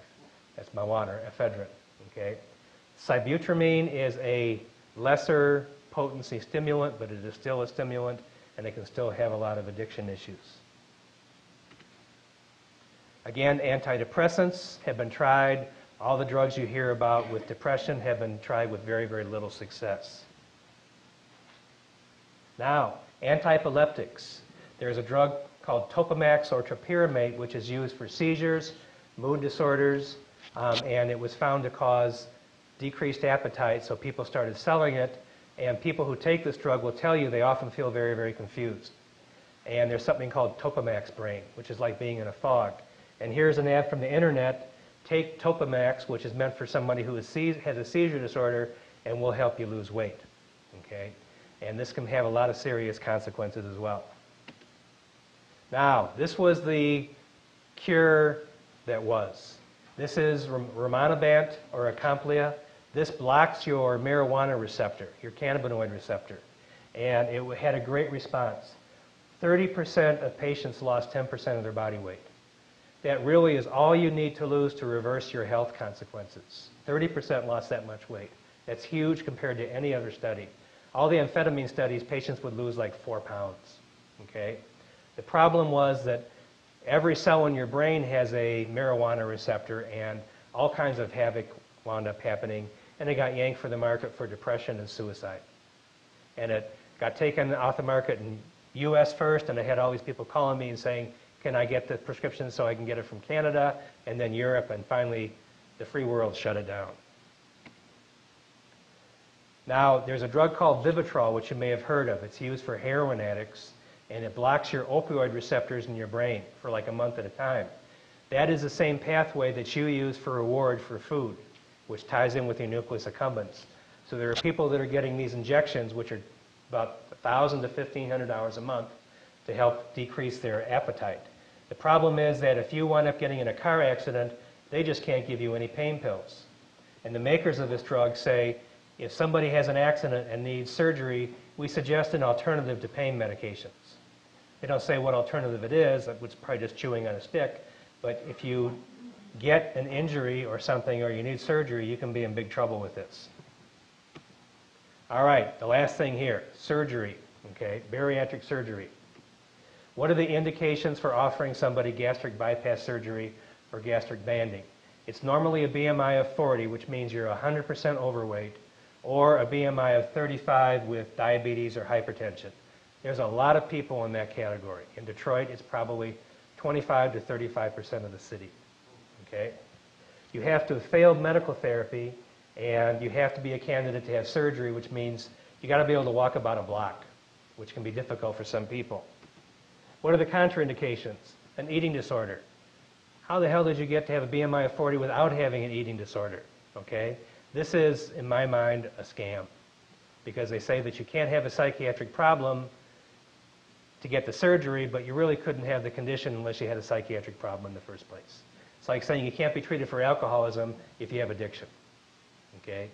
That's my water, ephedrine. Okay? Sibutramine is a lesser potency stimulant, but it is still a stimulant, and it can still have a lot of addiction issues. Again, antidepressants have been tried. All the drugs you hear about with depression have been tried with very, very little success. Now, antiepileptics. There's a drug called Topamax or topiramate, which is used for seizures, mood disorders, um, and it was found to cause decreased appetite, so people started selling it. And people who take this drug will tell you they often feel very, very confused. And there's something called Topamax brain, which is like being in a fog. And here's an ad from the internet. Take Topamax, which is meant for somebody who has a seizure disorder, and will help you lose weight. Okay? And this can have a lot of serious consequences as well. Now, this was the cure that was. This is rimonabant or Acomplia. This blocks your marijuana receptor, your cannabinoid receptor. And it had a great response. 30% of patients lost 10% of their body weight. That really is all you need to lose to reverse your health consequences. 30% lost that much weight. That's huge compared to any other study. All the amphetamine studies, patients would lose like four pounds. Okay? The problem was that every cell in your brain has a marijuana receptor, and all kinds of havoc wound up happening, and it got yanked for the market for depression and suicide. And it got taken off the market in U.S. first, and I had all these people calling me and saying, can I get the prescription so I can get it from Canada, and then Europe, and finally the free world shut it down. Now, there's a drug called Vivitrol, which you may have heard of. It's used for heroin addicts, and it blocks your opioid receptors in your brain for like a month at a time. That is the same pathway that you use for reward for food, which ties in with your nucleus accumbens. So there are people that are getting these injections, which are about 1,000 to $1,500 a month, to help decrease their appetite. The problem is that if you wind up getting in a car accident, they just can't give you any pain pills. And the makers of this drug say if somebody has an accident and needs surgery, we suggest an alternative to pain medications. They don't say what alternative it is, is probably just chewing on a stick. But if you get an injury or something or you need surgery, you can be in big trouble with this. All right, the last thing here surgery, okay, bariatric surgery. What are the indications for offering somebody gastric bypass surgery or gastric banding? It's normally a BMI of 40, which means you're 100% overweight, or a BMI of 35 with diabetes or hypertension. There's a lot of people in that category. In Detroit, it's probably 25 to 35% of the city. Okay? You have to have failed medical therapy, and you have to be a candidate to have surgery, which means you got to be able to walk about a block, which can be difficult for some people. What are the contraindications? An eating disorder. How the hell did you get to have a BMI of 40 without having an eating disorder? Okay? This is, in my mind, a scam because they say that you can't have a psychiatric problem to get the surgery, but you really couldn't have the condition unless you had a psychiatric problem in the first place. It's like saying you can't be treated for alcoholism if you have addiction. Okay?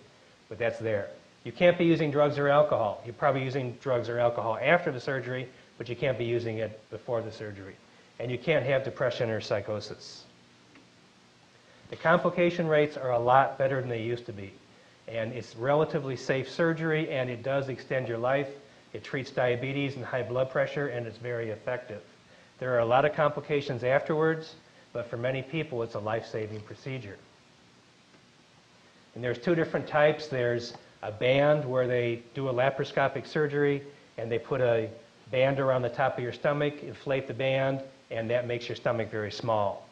But that's there. You can't be using drugs or alcohol. You're probably using drugs or alcohol after the surgery, but you can't be using it before the surgery. And you can't have depression or psychosis. The complication rates are a lot better than they used to be. And it's relatively safe surgery, and it does extend your life. It treats diabetes and high blood pressure, and it's very effective. There are a lot of complications afterwards, but for many people, it's a life-saving procedure. And there's two different types. There's a band where they do a laparoscopic surgery, and they put a band around the top of your stomach, inflate the band, and that makes your stomach very small.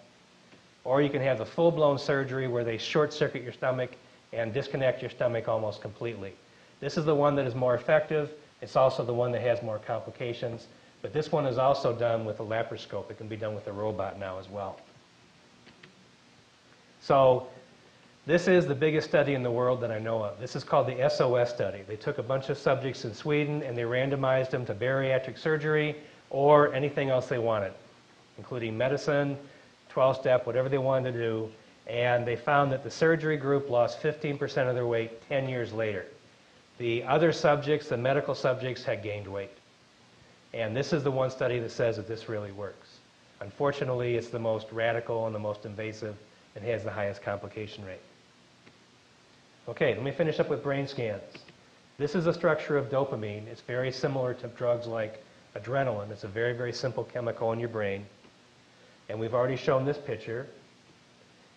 Or you can have the full-blown surgery where they short-circuit your stomach and disconnect your stomach almost completely. This is the one that is more effective. It's also the one that has more complications. But this one is also done with a laparoscope. It can be done with a robot now as well. So this is the biggest study in the world that I know of. This is called the SOS study. They took a bunch of subjects in Sweden and they randomized them to bariatric surgery or anything else they wanted, including medicine, 12 step, whatever they wanted to do. And they found that the surgery group lost 15% of their weight 10 years later. The other subjects, the medical subjects, had gained weight. And this is the one study that says that this really works. Unfortunately, it's the most radical and the most invasive and has the highest complication rate. Okay, let me finish up with brain scans. This is the structure of dopamine. It's very similar to drugs like adrenaline. It's a very, very simple chemical in your brain. And we've already shown this picture.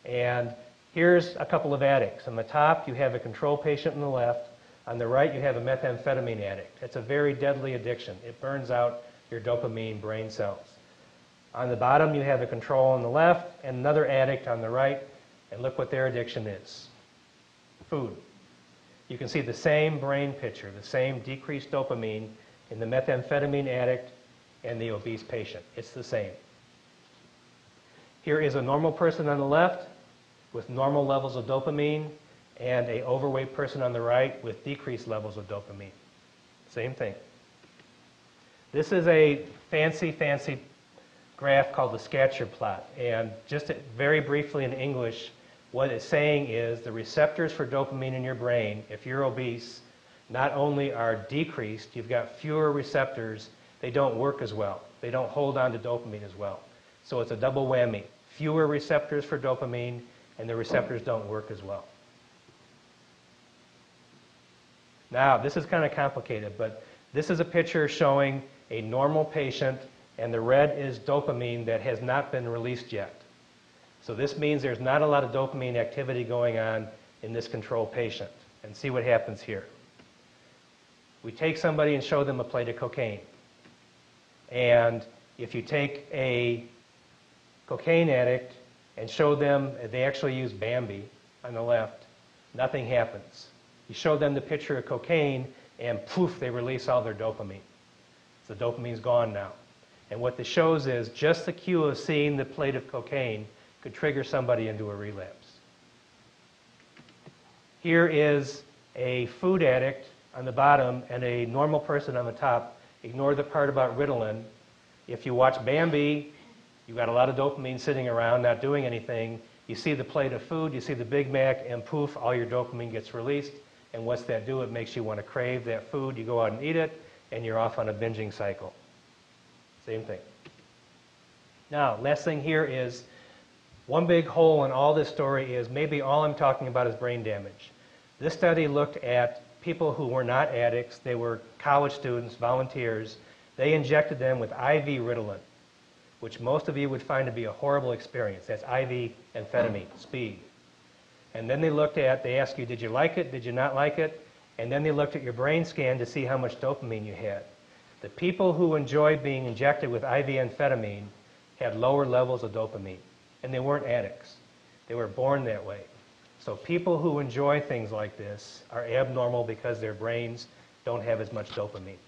And here's a couple of addicts. On the top, you have a control patient on the left. On the right, you have a methamphetamine addict. It's a very deadly addiction. It burns out your dopamine brain cells. On the bottom, you have a control on the left and another addict on the right. And look what their addiction is food. You can see the same brain picture, the same decreased dopamine in the methamphetamine addict and the obese patient. It's the same. Here is a normal person on the left with normal levels of dopamine and a overweight person on the right with decreased levels of dopamine. Same thing. This is a fancy, fancy graph called the scatter plot. And just very briefly in English, what it's saying is the receptors for dopamine in your brain, if you're obese, not only are decreased, you've got fewer receptors, they don't work as well. They don't hold on to dopamine as well. So it's a double whammy. Fewer receptors for dopamine, and the receptors don't work as well. Now, this is kind of complicated, but this is a picture showing a normal patient, and the red is dopamine that has not been released yet. So this means there's not a lot of dopamine activity going on in this control patient. And see what happens here. We take somebody and show them a plate of cocaine. And if you take a cocaine addict and show them, they actually use Bambi on the left, nothing happens. You show them the picture of cocaine, and poof, they release all their dopamine. So the dopamine's gone now. And what this shows is just the cue of seeing the plate of cocaine could trigger somebody into a relapse. Here is a food addict on the bottom and a normal person on the top. Ignore the part about Ritalin. If you watch Bambi, you've got a lot of dopamine sitting around, not doing anything. You see the plate of food, you see the Big Mac, and poof, all your dopamine gets released. And what's that do? It makes you want to crave that food. You go out and eat it, and you're off on a binging cycle. Same thing. Now, last thing here is one big hole in all this story is maybe all I'm talking about is brain damage. This study looked at people who were not addicts, they were college students, volunteers. They injected them with IV Ritalin, which most of you would find to be a horrible experience. That's IV amphetamine, speed. And then they looked at, they asked you, did you like it? Did you not like it? And then they looked at your brain scan to see how much dopamine you had. The people who enjoyed being injected with IV amphetamine had lower levels of dopamine, and they weren't addicts. They were born that way. So people who enjoy things like this are abnormal because their brains don't have as much dopamine.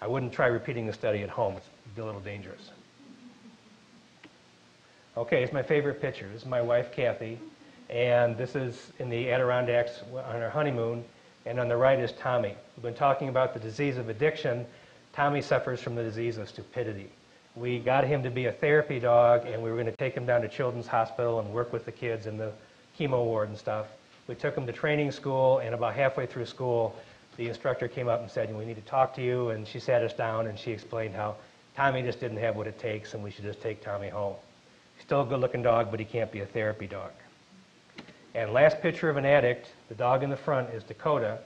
I wouldn't try repeating the study at home. It's a little dangerous. Okay, it's my favorite picture. This is my wife, Kathy, and this is in the Adirondacks on our honeymoon, and on the right is Tommy. We've been talking about the disease of addiction. Tommy suffers from the disease of stupidity. We got him to be a therapy dog, and we were going to take him down to Children's Hospital and work with the kids in the chemo ward and stuff. We took him to training school, and about halfway through school, the instructor came up and said, we need to talk to you, and she sat us down and she explained how Tommy just didn't have what it takes and we should just take Tommy home. Still a good looking dog, but he can't be a therapy dog. And last picture of an addict, the dog in the front is Dakota.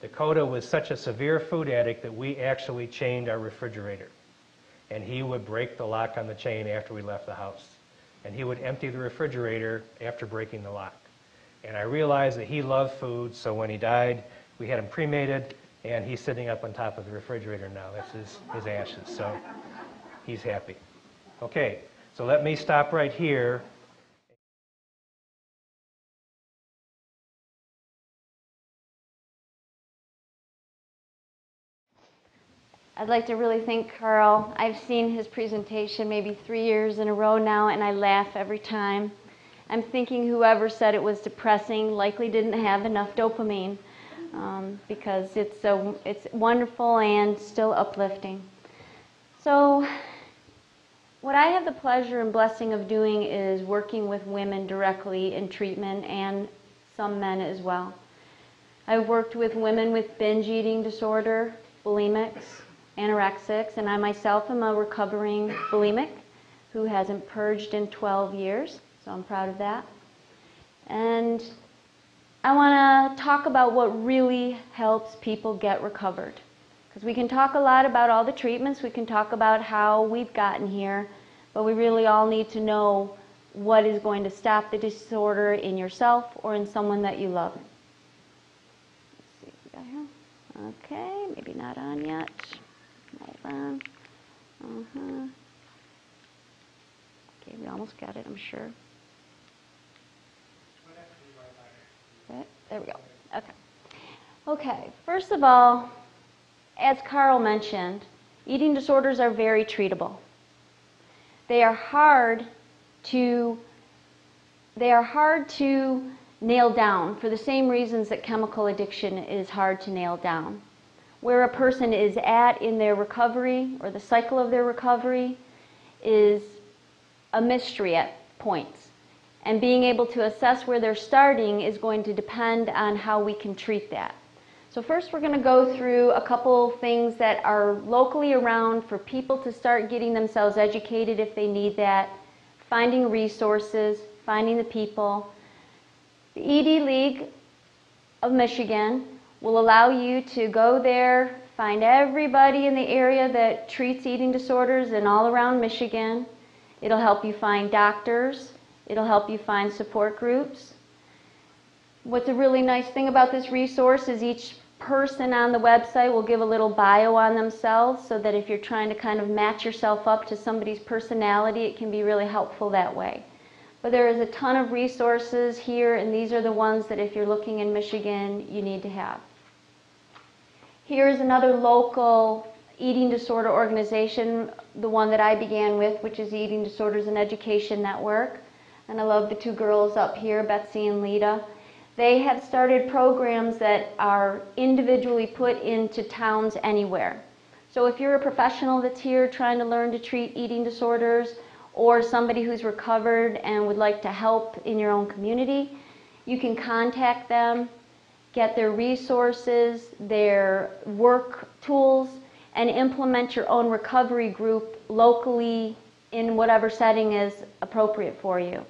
Dakota was such a severe food addict that we actually chained our refrigerator. And he would break the lock on the chain after we left the house. And he would empty the refrigerator after breaking the lock. And I realized that he loved food, so when he died, we had him cremated, and he's sitting up on top of the refrigerator now. That's his, his ashes, so he's happy. Okay, so let me stop right here. I'd like to really thank Carl. I've seen his presentation maybe three years in a row now, and I laugh every time. I'm thinking whoever said it was depressing likely didn't have enough dopamine um, because it's, so, it's wonderful and still uplifting. So, what I have the pleasure and blessing of doing is working with women directly in treatment and some men as well. I've worked with women with binge eating disorder, bulimics, anorexics, and I myself am a recovering bulimic who hasn't purged in 12 years, so I'm proud of that. And I want to talk about what really helps people get recovered. Because we can talk a lot about all the treatments, we can talk about how we've gotten here, but we really all need to know what is going to stop the disorder in yourself or in someone that you love. Okay, maybe not on yet. Hold on. Uh-huh. Okay, we almost got it, I'm sure. There we go. Okay. Okay, first of all, as Carl mentioned, eating disorders are very treatable. They are hard to they are hard to nail down for the same reasons that chemical addiction is hard to nail down. Where a person is at in their recovery or the cycle of their recovery is a mystery at points. And being able to assess where they're starting is going to depend on how we can treat that. So first we're going to go through a couple things that are locally around for people to start getting themselves educated if they need that, finding resources, finding the people. The ED League of Michigan will allow you to go there, find everybody in the area that treats eating disorders and all around Michigan. It'll help you find doctors, It'll help you find support groups. What's a really nice thing about this resource is each person on the website will give a little bio on themselves so that if you're trying to kind of match yourself up to somebody's personality, it can be really helpful that way. But there is a ton of resources here, and these are the ones that if you're looking in Michigan, you need to have. Here's another local eating disorder organization, the one that I began with, which is Eating Disorders and Education Network and I love the two girls up here, Betsy and Lita. They have started programs that are individually put into towns anywhere. So if you're a professional that's here trying to learn to treat eating disorders, or somebody who's recovered and would like to help in your own community, you can contact them, get their resources, their work tools, and implement your own recovery group locally in whatever setting is appropriate for you.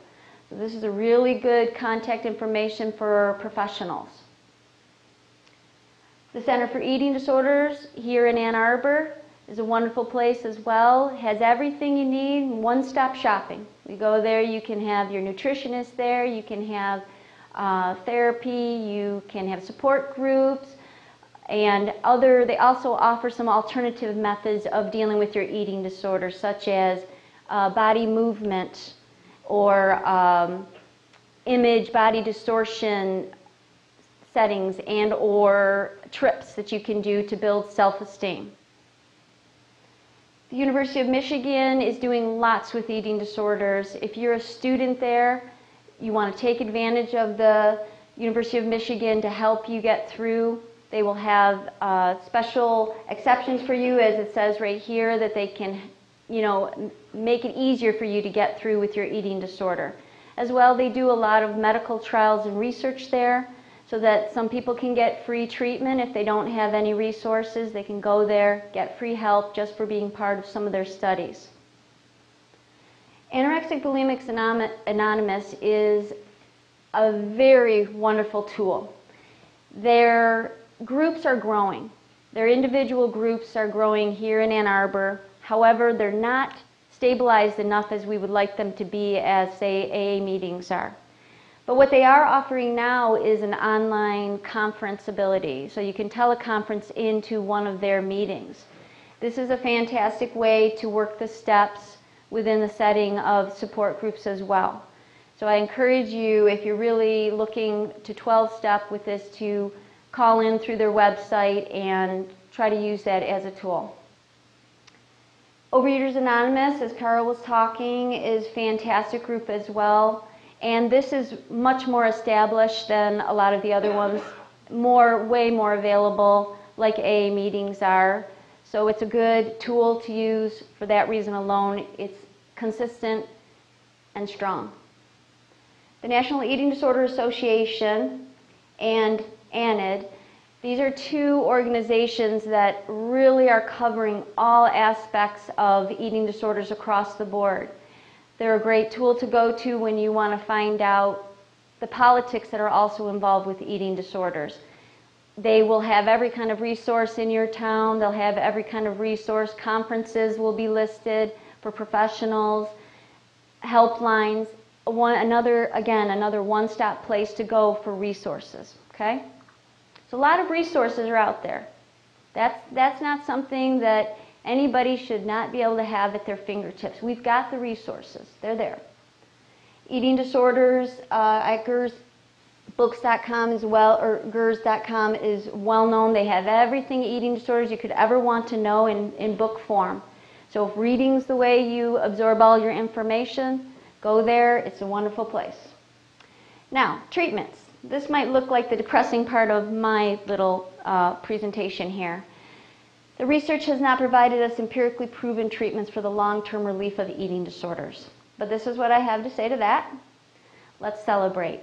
This is a really good contact information for professionals. The Center for Eating Disorders here in Ann Arbor is a wonderful place as well. Has everything you need, one-stop shopping. You go there, you can have your nutritionist there, you can have uh, therapy, you can have support groups, and other. They also offer some alternative methods of dealing with your eating disorder, such as uh, body movement or um, image body distortion settings and or trips that you can do to build self-esteem. The University of Michigan is doing lots with eating disorders. If you're a student there, you want to take advantage of the University of Michigan to help you get through. They will have uh, special exceptions for you, as it says right here, that they can, you know, make it easier for you to get through with your eating disorder. As well, they do a lot of medical trials and research there so that some people can get free treatment if they don't have any resources. They can go there, get free help just for being part of some of their studies. Anorexic Bulimics Anonymous is a very wonderful tool. Their groups are growing. Their individual groups are growing here in Ann Arbor. However, they're not stabilized enough as we would like them to be as, say, AA meetings are. But what they are offering now is an online conference ability. So you can teleconference into one of their meetings. This is a fantastic way to work the steps within the setting of support groups as well. So I encourage you, if you're really looking to 12 step with this, to call in through their website and try to use that as a tool. Overeaters Anonymous, as Carl was talking, is fantastic group as well. And this is much more established than a lot of the other ones, more, way more available, like AA meetings are. So it's a good tool to use for that reason alone. It's consistent and strong. The National Eating Disorder Association and ANAD, these are two organizations that really are covering all aspects of eating disorders across the board. They're a great tool to go to when you want to find out the politics that are also involved with eating disorders. They will have every kind of resource in your town. They'll have every kind of resource. Conferences will be listed for professionals, helplines. One, another, again, another one-stop place to go for resources, okay? So a lot of resources are out there. That's, that's not something that anybody should not be able to have at their fingertips. We've got the resources. They're there. Eating disorders uh, at Gurzebooks.com as well, or Gurze.com is well known. They have everything eating disorders you could ever want to know in, in book form. So if reading's the way you absorb all your information, go there. It's a wonderful place. Now, treatments. This might look like the depressing part of my little uh, presentation here. The research has not provided us empirically proven treatments for the long-term relief of eating disorders. But this is what I have to say to that. Let's celebrate.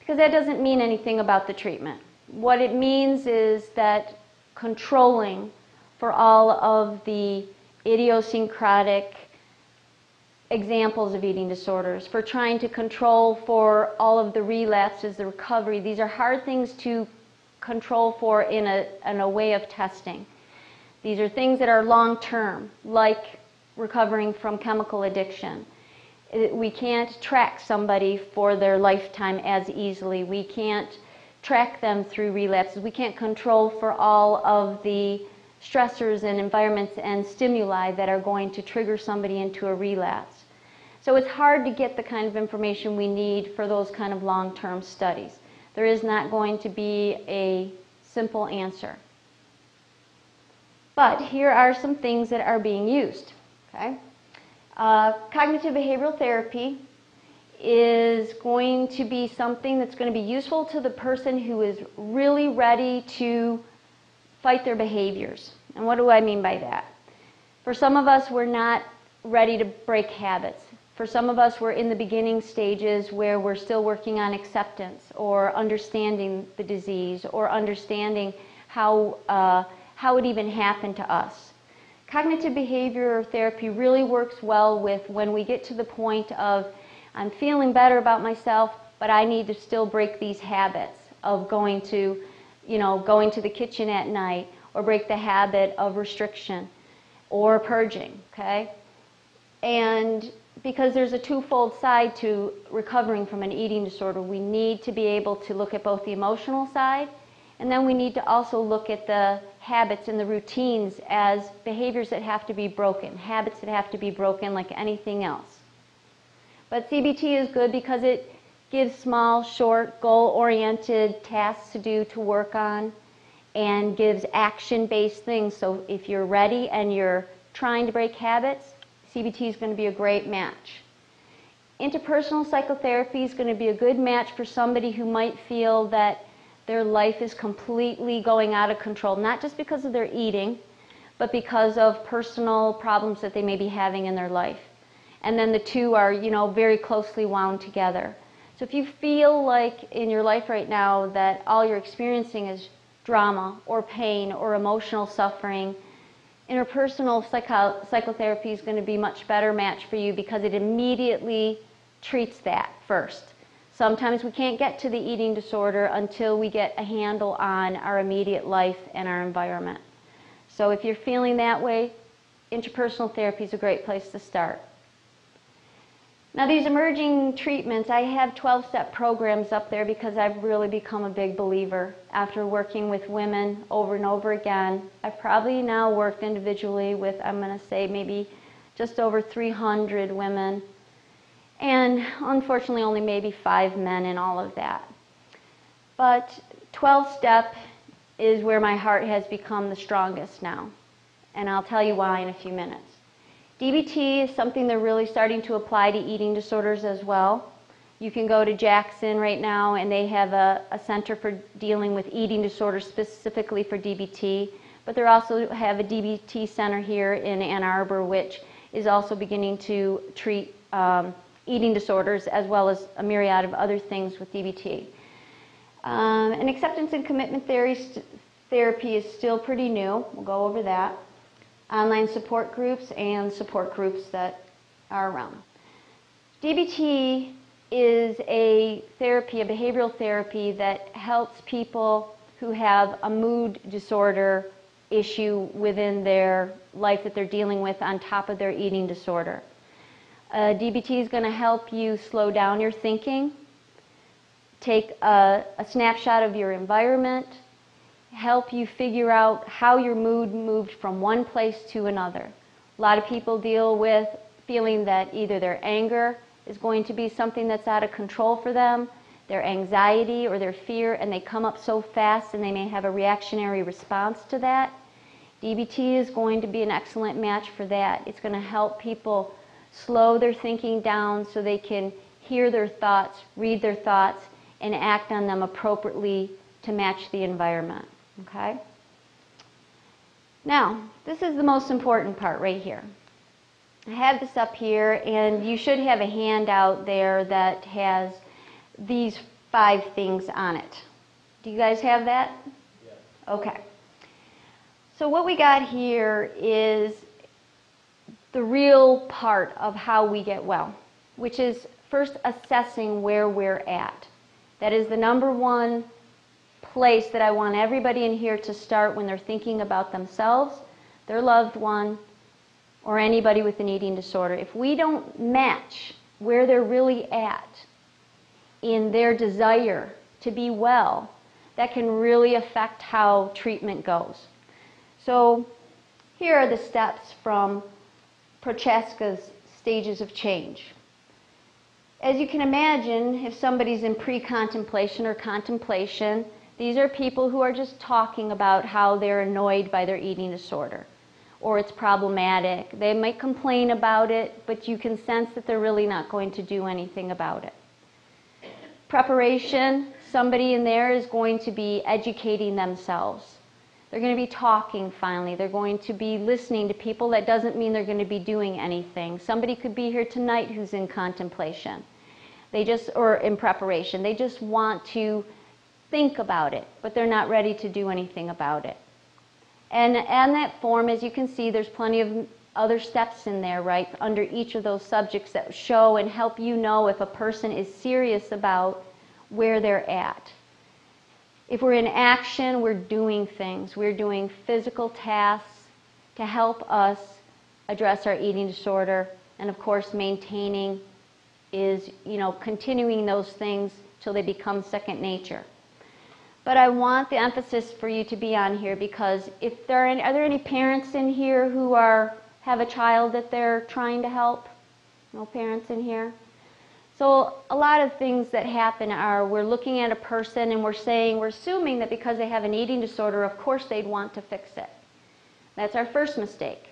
Because that doesn't mean anything about the treatment. What it means is that controlling for all of the idiosyncratic examples of eating disorders, for trying to control for all of the relapses, the recovery. These are hard things to control for in a, in a way of testing. These are things that are long term, like recovering from chemical addiction. We can't track somebody for their lifetime as easily. We can't track them through relapses. We can't control for all of the stressors and environments and stimuli that are going to trigger somebody into a relapse. So it's hard to get the kind of information we need for those kind of long-term studies. There is not going to be a simple answer. But here are some things that are being used. Okay? Uh, cognitive behavioral therapy is going to be something that's going to be useful to the person who is really ready to fight their behaviors. And what do I mean by that? For some of us, we're not ready to break habits. For some of us, we're in the beginning stages where we're still working on acceptance or understanding the disease or understanding how, uh, how it even happened to us. Cognitive behavior therapy really works well with when we get to the point of I'm feeling better about myself, but I need to still break these habits of going to, you know, going to the kitchen at night or break the habit of restriction or purging, okay? And because there's a twofold side to recovering from an eating disorder, we need to be able to look at both the emotional side and then we need to also look at the habits and the routines as behaviors that have to be broken, habits that have to be broken like anything else. But CBT is good because it gives small, short, goal-oriented tasks to do, to work on, and gives action-based things. So if you're ready and you're trying to break habits, CBT is going to be a great match. Interpersonal psychotherapy is going to be a good match for somebody who might feel that their life is completely going out of control, not just because of their eating, but because of personal problems that they may be having in their life. And then the two are, you know, very closely wound together. So if you feel like in your life right now that all you're experiencing is drama or pain or emotional suffering, interpersonal psycho- psychotherapy is going to be much better match for you because it immediately treats that first. Sometimes we can't get to the eating disorder until we get a handle on our immediate life and our environment. So if you're feeling that way, interpersonal therapy is a great place to start. Now these emerging treatments, I have 12-step programs up there because I've really become a big believer after working with women over and over again. I've probably now worked individually with, I'm going to say maybe just over 300 women and unfortunately only maybe five men in all of that. But 12 step is where my heart has become the strongest now, and I'll tell you why in a few minutes. DBT is something they're really starting to apply to eating disorders as well. You can go to Jackson right now, and they have a, a center for dealing with eating disorders specifically for DBT. But they also have a DBT center here in Ann Arbor, which is also beginning to treat um, eating disorders as well as a myriad of other things with DBT. Um, and acceptance and commitment theory therapy is still pretty new. We'll go over that. Online support groups and support groups that are around. DBT is a therapy, a behavioral therapy that helps people who have a mood disorder issue within their life that they're dealing with on top of their eating disorder. Uh, DBT is going to help you slow down your thinking, take a, a snapshot of your environment, help you figure out how your mood moved from one place to another. A lot of people deal with feeling that either their anger is going to be something that's out of control for them, their anxiety or their fear, and they come up so fast and they may have a reactionary response to that. DBT is going to be an excellent match for that. It's going to help people slow their thinking down so they can hear their thoughts, read their thoughts, and act on them appropriately to match the environment. Okay? Now, this is the most important part right here. I have this up here, and you should have a handout there that has these five things on it. Do you guys have that? Yes. Okay. So what we got here is the real part of how we get well, which is first assessing where we're at. That is the number one place that I want everybody in here to start when they're thinking about themselves, their loved one, or anybody with an eating disorder. If we don't match where they're really at in their desire to be well, that can really affect how treatment goes. So here are the steps from Prochaska's stages of change. As you can imagine, if somebody's in pre-contemplation or contemplation, these are people who are just talking about how they're annoyed by their eating disorder or it's problematic. They might complain about it, but you can sense that they're really not going to do anything about it. Preparation, somebody in there is going to be educating themselves. They're going to be talking finally. They're going to be listening to people. That doesn't mean they're going to be doing anything. Somebody could be here tonight who's in contemplation. They just, or in preparation. They just want to think about it, but they're not ready to do anything about it. And on that form, as you can see, there's plenty of other steps in there, right, under each of those subjects that show and help you know if a person is serious about where they're at. If we're in action, we're doing things. We're doing physical tasks to help us address our eating disorder. And of course, maintaining is, you know, continuing those things till they become second nature. But I want the emphasis for you to be on here because if there are any, are there any parents in here who are have a child that they're trying to help? No parents in here? So a lot of things that happen are we're looking at a person and we're saying, we're assuming that because they have an eating disorder, of course they'd want to fix it. That's our first mistake.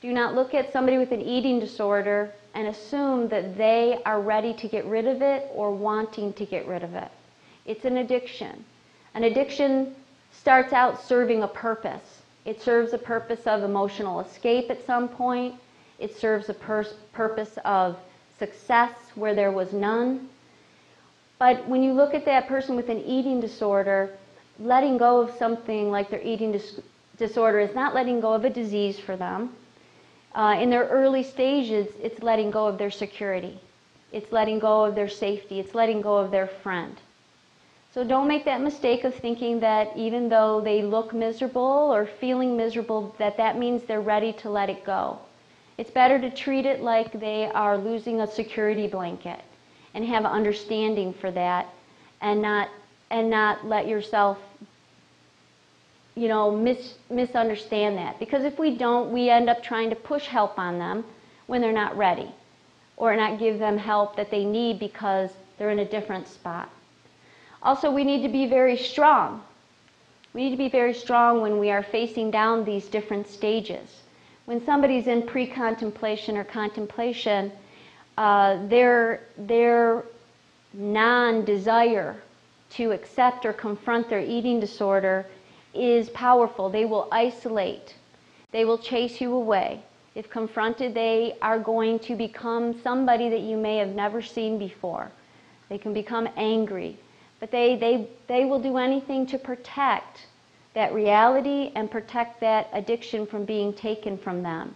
Do not look at somebody with an eating disorder and assume that they are ready to get rid of it or wanting to get rid of it. It's an addiction. An addiction starts out serving a purpose. It serves a purpose of emotional escape at some point. It serves a pur- purpose of success where there was none. But when you look at that person with an eating disorder, letting go of something like their eating dis- disorder is not letting go of a disease for them. Uh, in their early stages, it's letting go of their security. It's letting go of their safety. It's letting go of their friend. So don't make that mistake of thinking that even though they look miserable or feeling miserable, that that means they're ready to let it go. It's better to treat it like they are losing a security blanket and have understanding for that and not and not let yourself you know mis, misunderstand that because if we don't we end up trying to push help on them when they're not ready or not give them help that they need because they're in a different spot also we need to be very strong we need to be very strong when we are facing down these different stages when somebody's in pre-contemplation or contemplation, uh, their, their non-desire to accept or confront their eating disorder is powerful. They will isolate. They will chase you away. If confronted, they are going to become somebody that you may have never seen before. They can become angry. But they, they, they will do anything to protect that reality and protect that addiction from being taken from them.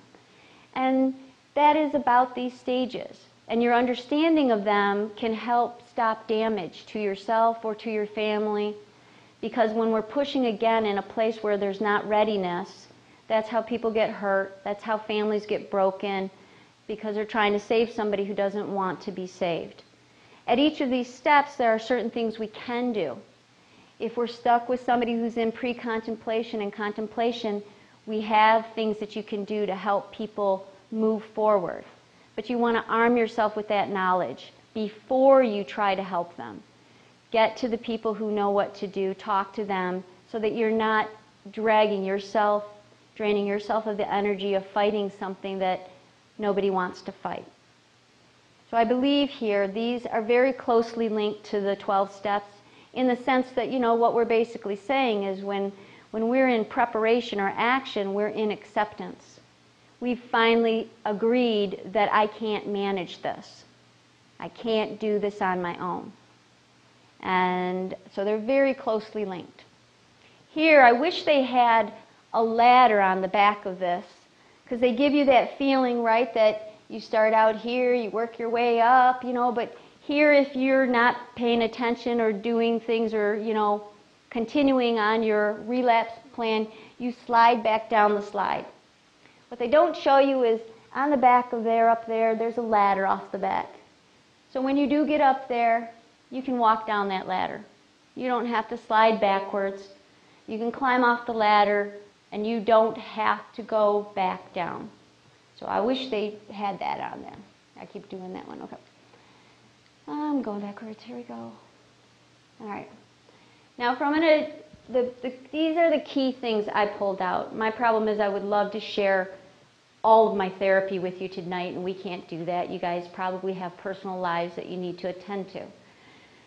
And that is about these stages. And your understanding of them can help stop damage to yourself or to your family. Because when we're pushing again in a place where there's not readiness, that's how people get hurt. That's how families get broken because they're trying to save somebody who doesn't want to be saved. At each of these steps, there are certain things we can do if we're stuck with somebody who's in pre contemplation and contemplation, we have things that you can do to help people move forward. But you want to arm yourself with that knowledge before you try to help them. Get to the people who know what to do, talk to them so that you're not dragging yourself, draining yourself of the energy of fighting something that nobody wants to fight. So I believe here these are very closely linked to the 12 steps in the sense that, you know, what we're basically saying is when, when we're in preparation or action, we're in acceptance. We've finally agreed that I can't manage this. I can't do this on my own. And so they're very closely linked. Here, I wish they had a ladder on the back of this because they give you that feeling, right, that you start out here, you work your way up, you know, but here, if you're not paying attention or doing things or, you know, continuing on your relapse plan, you slide back down the slide. What they don't show you is on the back of there, up there, there's a ladder off the back. So when you do get up there, you can walk down that ladder. You don't have to slide backwards. You can climb off the ladder and you don't have to go back down. So I wish they had that on there. I keep doing that one. Okay. I'm going backwards. Here we go. All right. Now, from an, the, the, these are the key things I pulled out. My problem is I would love to share all of my therapy with you tonight, and we can't do that. You guys probably have personal lives that you need to attend to.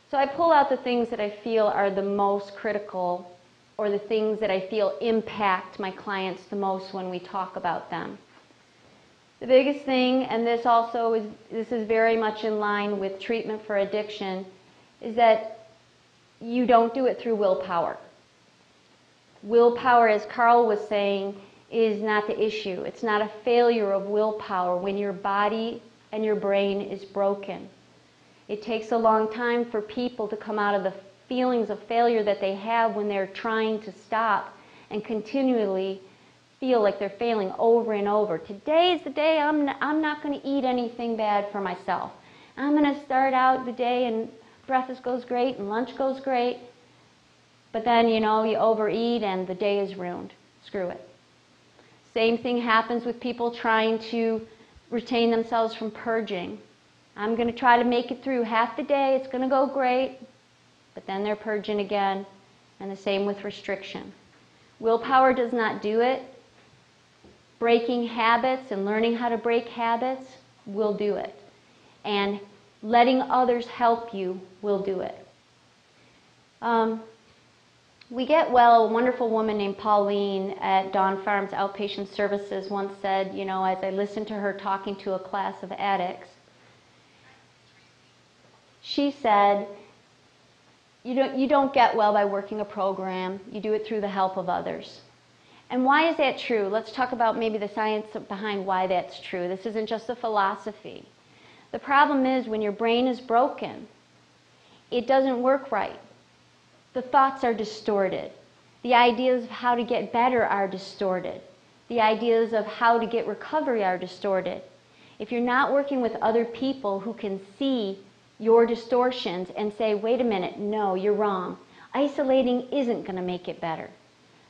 So I pull out the things that I feel are the most critical or the things that I feel impact my clients the most when we talk about them. The biggest thing, and this also is, this is very much in line with treatment for addiction, is that you don't do it through willpower. Willpower, as Carl was saying, is not the issue. It's not a failure of willpower when your body and your brain is broken. It takes a long time for people to come out of the feelings of failure that they have when they're trying to stop and continually feel like they're failing over and over. Today is the day I'm not, I'm not going to eat anything bad for myself. I'm going to start out the day and breakfast goes great and lunch goes great. But then, you know, you overeat and the day is ruined. Screw it. Same thing happens with people trying to retain themselves from purging. I'm going to try to make it through half the day. It's going to go great. But then they're purging again. And the same with restriction. Willpower does not do it. Breaking habits and learning how to break habits will do it. And letting others help you will do it. Um, we get well, a wonderful woman named Pauline at Dawn Farms Outpatient Services once said, you know, as I listened to her talking to a class of addicts, she said, you don't, you don't get well by working a program, you do it through the help of others. And why is that true? Let's talk about maybe the science behind why that's true. This isn't just a philosophy. The problem is when your brain is broken, it doesn't work right. The thoughts are distorted. The ideas of how to get better are distorted. The ideas of how to get recovery are distorted. If you're not working with other people who can see your distortions and say, wait a minute, no, you're wrong. Isolating isn't going to make it better.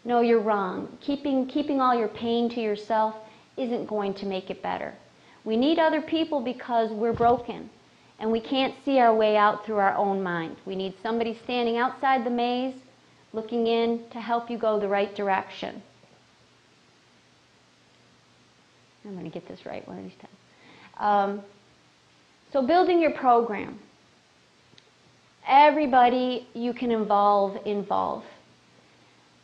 No, you're wrong. Keeping, keeping all your pain to yourself isn't going to make it better. We need other people because we're broken and we can't see our way out through our own mind. We need somebody standing outside the maze looking in to help you go the right direction. I'm going to get this right one of these times. Um, so, building your program. Everybody you can involve, involve.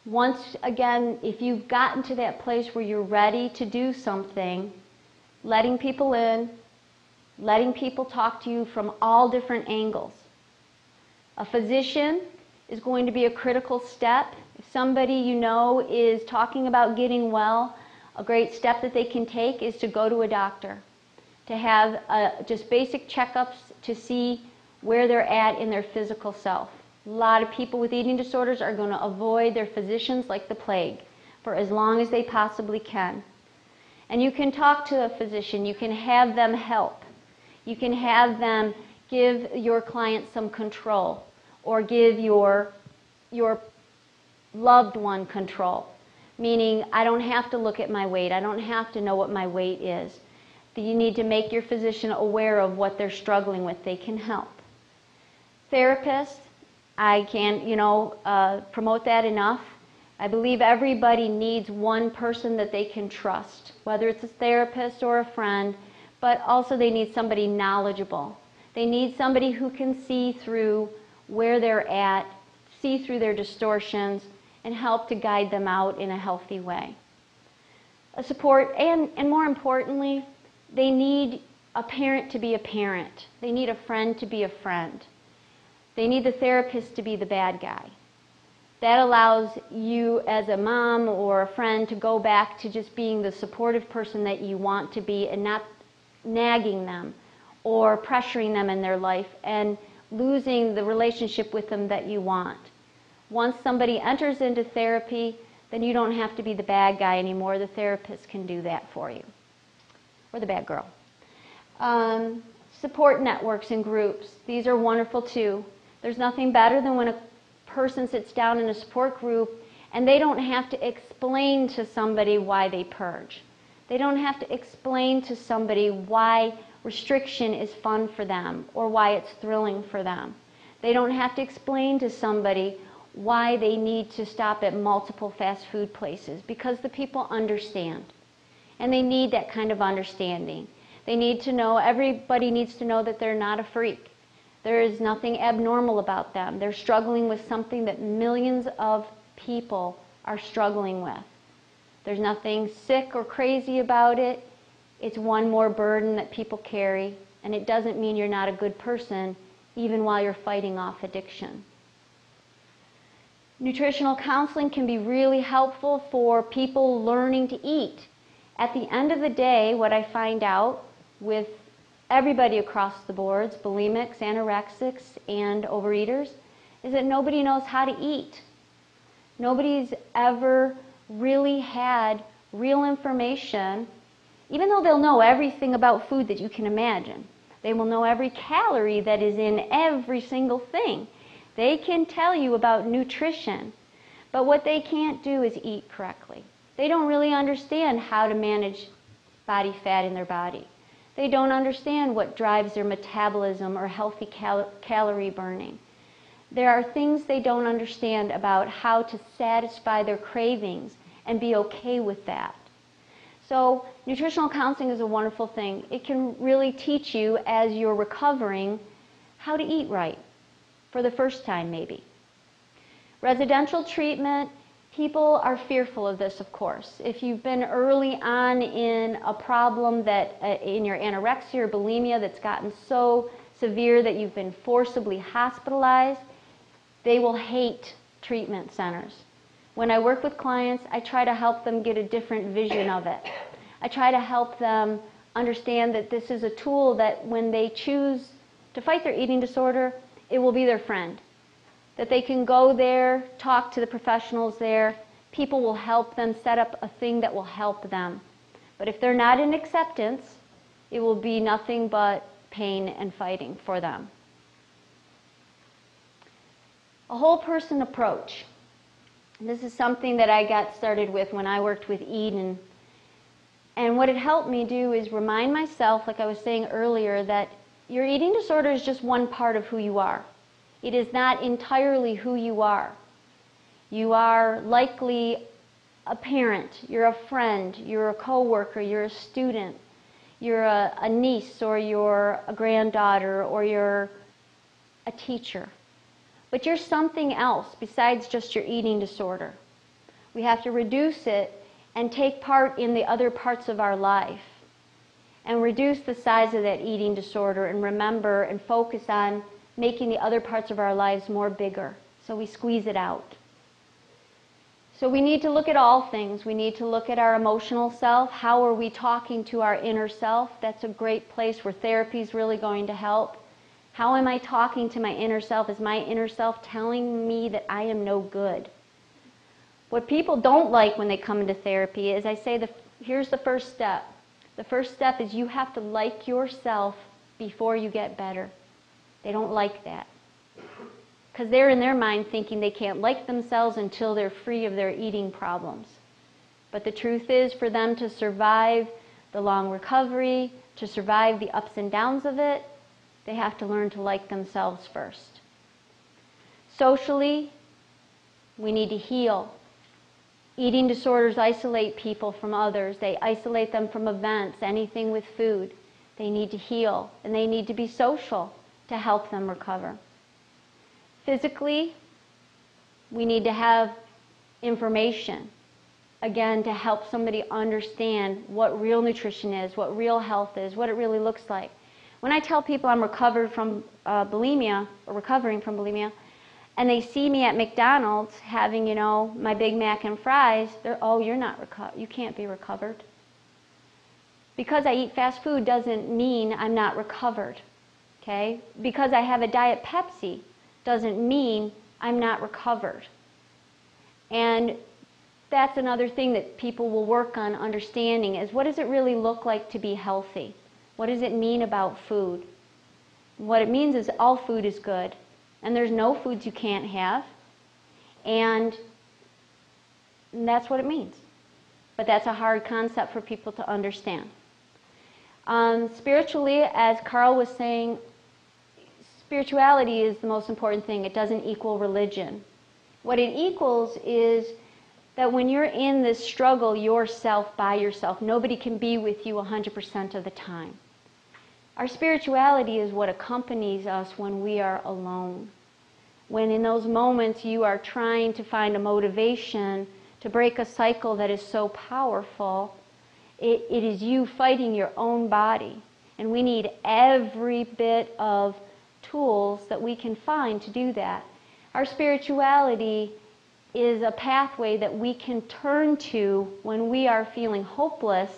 Once again, if you've gotten to that place where you're ready to do something, letting people in, letting people talk to you from all different angles. A physician is going to be a critical step. If somebody you know is talking about getting well, a great step that they can take is to go to a doctor to have uh, just basic checkups to see where they're at in their physical self. A lot of people with eating disorders are going to avoid their physicians like the plague for as long as they possibly can. And you can talk to a physician, you can have them help, you can have them give your client some control or give your, your loved one control. Meaning, I don't have to look at my weight, I don't have to know what my weight is you need to make your physician aware of what they're struggling with. They can help. Therapists, I can't, you know, uh, promote that enough. I believe everybody needs one person that they can trust, whether it's a therapist or a friend, but also they need somebody knowledgeable. They need somebody who can see through where they're at, see through their distortions, and help to guide them out in a healthy way. A support, and, and more importantly, they need a parent to be a parent. They need a friend to be a friend. They need the therapist to be the bad guy. That allows you as a mom or a friend to go back to just being the supportive person that you want to be and not nagging them or pressuring them in their life and losing the relationship with them that you want. Once somebody enters into therapy, then you don't have to be the bad guy anymore. The therapist can do that for you or the bad girl. Um, support networks and groups. These are wonderful too. There's nothing better than when a person sits down in a support group and they don't have to explain to somebody why they purge. They don't have to explain to somebody why restriction is fun for them or why it's thrilling for them. They don't have to explain to somebody why they need to stop at multiple fast food places because the people understand. And they need that kind of understanding. They need to know, everybody needs to know that they're not a freak. There is nothing abnormal about them. They're struggling with something that millions of people are struggling with. There's nothing sick or crazy about it. It's one more burden that people carry, and it doesn't mean you're not a good person even while you're fighting off addiction. Nutritional counseling can be really helpful for people learning to eat. At the end of the day, what I find out with everybody across the boards, bulimics, anorexics, and overeaters, is that nobody knows how to eat. Nobody's ever really had real information, even though they'll know everything about food that you can imagine. They will know every calorie that is in every single thing. They can tell you about nutrition, but what they can't do is eat correctly. They don't really understand how to manage body fat in their body. They don't understand what drives their metabolism or healthy cal- calorie burning. There are things they don't understand about how to satisfy their cravings and be okay with that. So, nutritional counseling is a wonderful thing. It can really teach you as you're recovering how to eat right for the first time, maybe. Residential treatment, people are fearful of this, of course. If you've been early on in a problem that uh, in your anorexia or bulimia that's gotten so severe that you've been forcibly hospitalized, they will hate treatment centers. When I work with clients, I try to help them get a different vision of it. I try to help them understand that this is a tool that when they choose to fight their eating disorder, it will be their friend. That they can go there, talk to the professionals there, people will help them set up a thing that will help them. But if they're not in acceptance, it will be nothing but pain and fighting for them. A whole person approach. This is something that I got started with when I worked with Eden. And what it helped me do is remind myself, like I was saying earlier, that your eating disorder is just one part of who you are. It is not entirely who you are. You are likely a parent, you're a friend, you're a coworker, you're a student, you're a, a niece or you're a granddaughter or you're a teacher. But you're something else besides just your eating disorder. We have to reduce it and take part in the other parts of our life and reduce the size of that eating disorder and remember and focus on making the other parts of our lives more bigger. So we squeeze it out. So we need to look at all things. We need to look at our emotional self. How are we talking to our inner self? That's a great place where therapy is really going to help. How am I talking to my inner self? Is my inner self telling me that I am no good? What people don't like when they come into therapy is I say, the, here's the first step. The first step is you have to like yourself before you get better. They don't like that. Because they're in their mind thinking they can't like themselves until they're free of their eating problems. But the truth is, for them to survive the long recovery, to survive the ups and downs of it, they have to learn to like themselves first. Socially, we need to heal. Eating disorders isolate people from others. They isolate them from events, anything with food. They need to heal and they need to be social to help them recover. Physically, we need to have information, again, to help somebody understand what real nutrition is, what real health is, what it really looks like. When I tell people I'm recovered from uh, bulimia, or recovering from bulimia, and they see me at McDonald's having, you know, my Big Mac and fries, they're, oh, you're not recovered. You can't be recovered. Because I eat fast food doesn't mean I'm not recovered. Okay? Because I have a Diet Pepsi doesn't mean I'm not recovered. And that's another thing that people will work on understanding is what does it really look like to be healthy? What does it mean about food? What it means is all food is good, and there's no foods you can't have, and that's what it means. But that's a hard concept for people to understand. Um, spiritually, as Carl was saying, spirituality is the most important thing. It doesn't equal religion. What it equals is that when you're in this struggle yourself by yourself, nobody can be with you 100% of the time. Our spirituality is what accompanies us when we are alone. when in those moments you are trying to find a motivation to break a cycle that is so powerful, it, it is you fighting your own body. And we need every bit of tools that we can find to do that. Our spirituality is a pathway that we can turn to when we are feeling hopeless,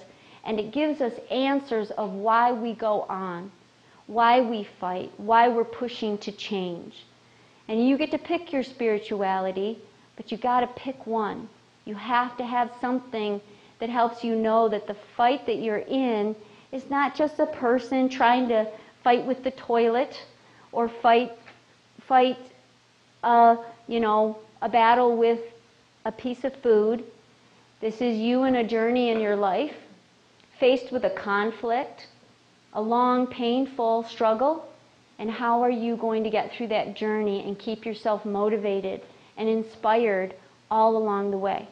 and it gives us answers of why we go on, why we fight, why we're pushing to change. And you get to pick your spirituality, but you got to pick one. You have to have something that helps you know that the fight that you're in is not just a person trying to fight with the toilet or fight fight uh, you know a battle with a piece of food. This is you in a journey in your life, faced with a conflict, a long, painful struggle, and how are you going to get through that journey and keep yourself motivated and inspired all along the way?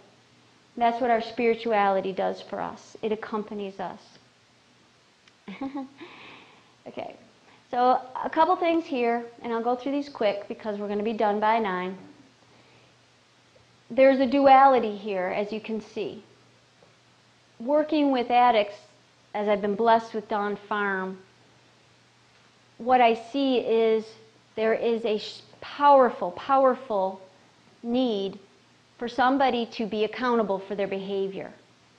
That's what our spirituality does for us. It accompanies us. okay, so a couple things here, and I'll go through these quick because we're going to be done by 9. There's a duality here, as you can see. Working with addicts, as I've been blessed with Dawn Farm, what I see is there is a powerful, powerful need for somebody to be accountable for their behavior,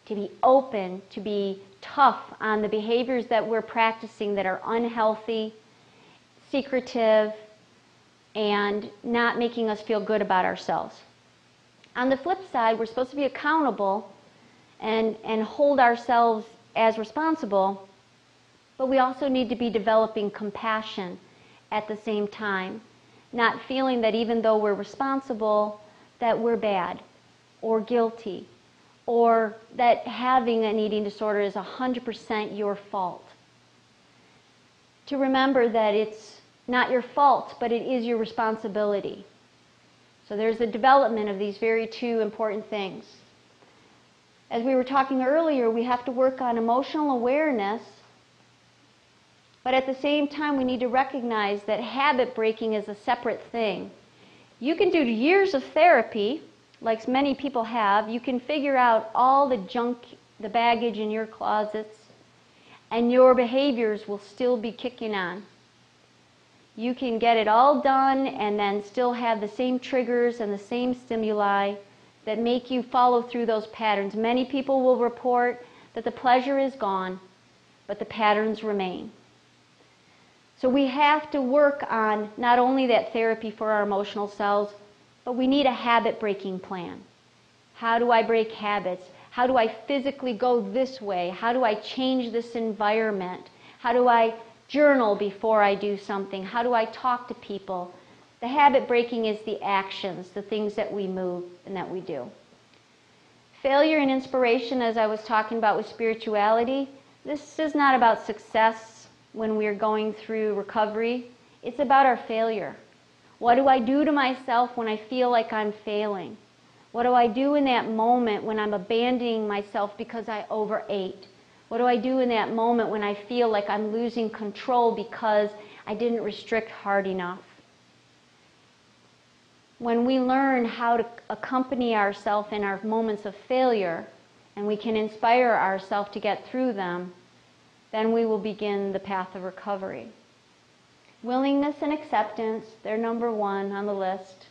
to be open, to be tough on the behaviors that we're practicing that are unhealthy, secretive, and not making us feel good about ourselves. On the flip side, we're supposed to be accountable and, and hold ourselves as responsible, but we also need to be developing compassion at the same time, not feeling that even though we're responsible, that we're bad or guilty or that having an eating disorder is 100% your fault. To remember that it's not your fault, but it is your responsibility. So there's a development of these very two important things. As we were talking earlier, we have to work on emotional awareness, but at the same time, we need to recognize that habit breaking is a separate thing. You can do years of therapy, like many people have. You can figure out all the junk, the baggage in your closets, and your behaviors will still be kicking on you can get it all done and then still have the same triggers and the same stimuli that make you follow through those patterns. Many people will report that the pleasure is gone, but the patterns remain. So we have to work on not only that therapy for our emotional selves, but we need a habit breaking plan. How do I break habits? How do I physically go this way? How do I change this environment? How do I journal before I do something? How do I talk to people? The habit breaking is the actions, the things that we move and that we do. Failure and inspiration, as I was talking about with spirituality, this is not about success when we're going through recovery. It's about our failure. What do I do to myself when I feel like I'm failing? What do I do in that moment when I'm abandoning myself because I overate? What do I do in that moment when I feel like I'm losing control because I didn't restrict hard enough? When we learn how to accompany ourselves in our moments of failure and we can inspire ourselves to get through them, then we will begin the path of recovery. Willingness and acceptance, they're number one on the list.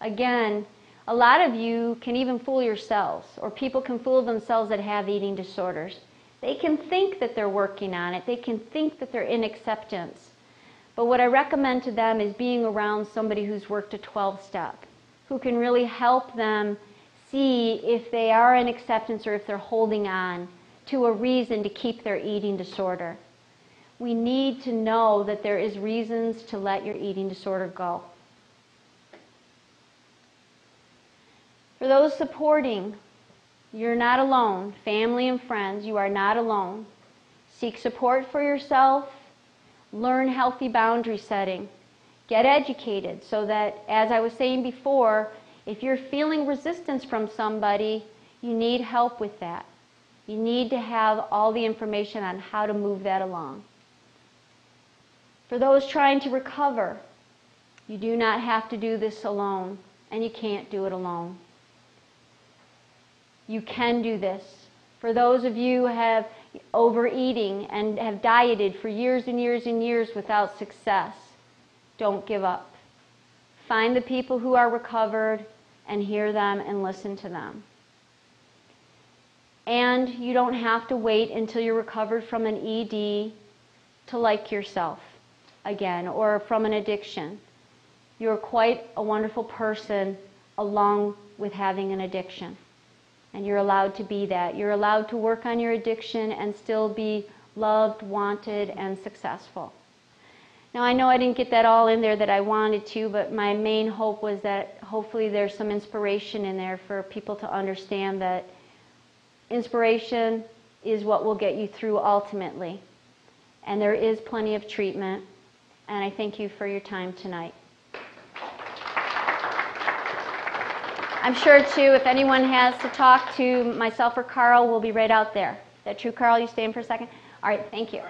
Again, a lot of you can even fool yourselves, or people can fool themselves that have eating disorders. They can think that they're working on it. They can think that they're in acceptance. But what I recommend to them is being around somebody who's worked a 12 step, who can really help them see if they are in acceptance or if they're holding on to a reason to keep their eating disorder. We need to know that there is reasons to let your eating disorder go. For those supporting you're not alone. Family and friends, you are not alone. Seek support for yourself. Learn healthy boundary setting. Get educated so that, as I was saying before, if you're feeling resistance from somebody, you need help with that. You need to have all the information on how to move that along. For those trying to recover, You do not have to do this alone, and you can't do it alone. You can do this. For those of you who have overeating and have dieted for years and years and years without success, don't give up. Find the people who are recovered and hear them and listen to them. And you don't have to wait until you're recovered from an ED to like yourself again or from an addiction. You're quite a wonderful person along with having an addiction. And you're allowed to be that. You're allowed to work on your addiction and still be loved, wanted, and successful. Now, I know I didn't get that all in there that I wanted to, but my main hope was that hopefully there's some inspiration in there for people to understand that inspiration is what will get you through ultimately. And there is plenty of treatment. And I thank you for your time tonight. I'm sure, too, if anyone has to talk to myself or Carl, we'll be right out there. Is that true, Carl? You staying for a second? All right, thank you.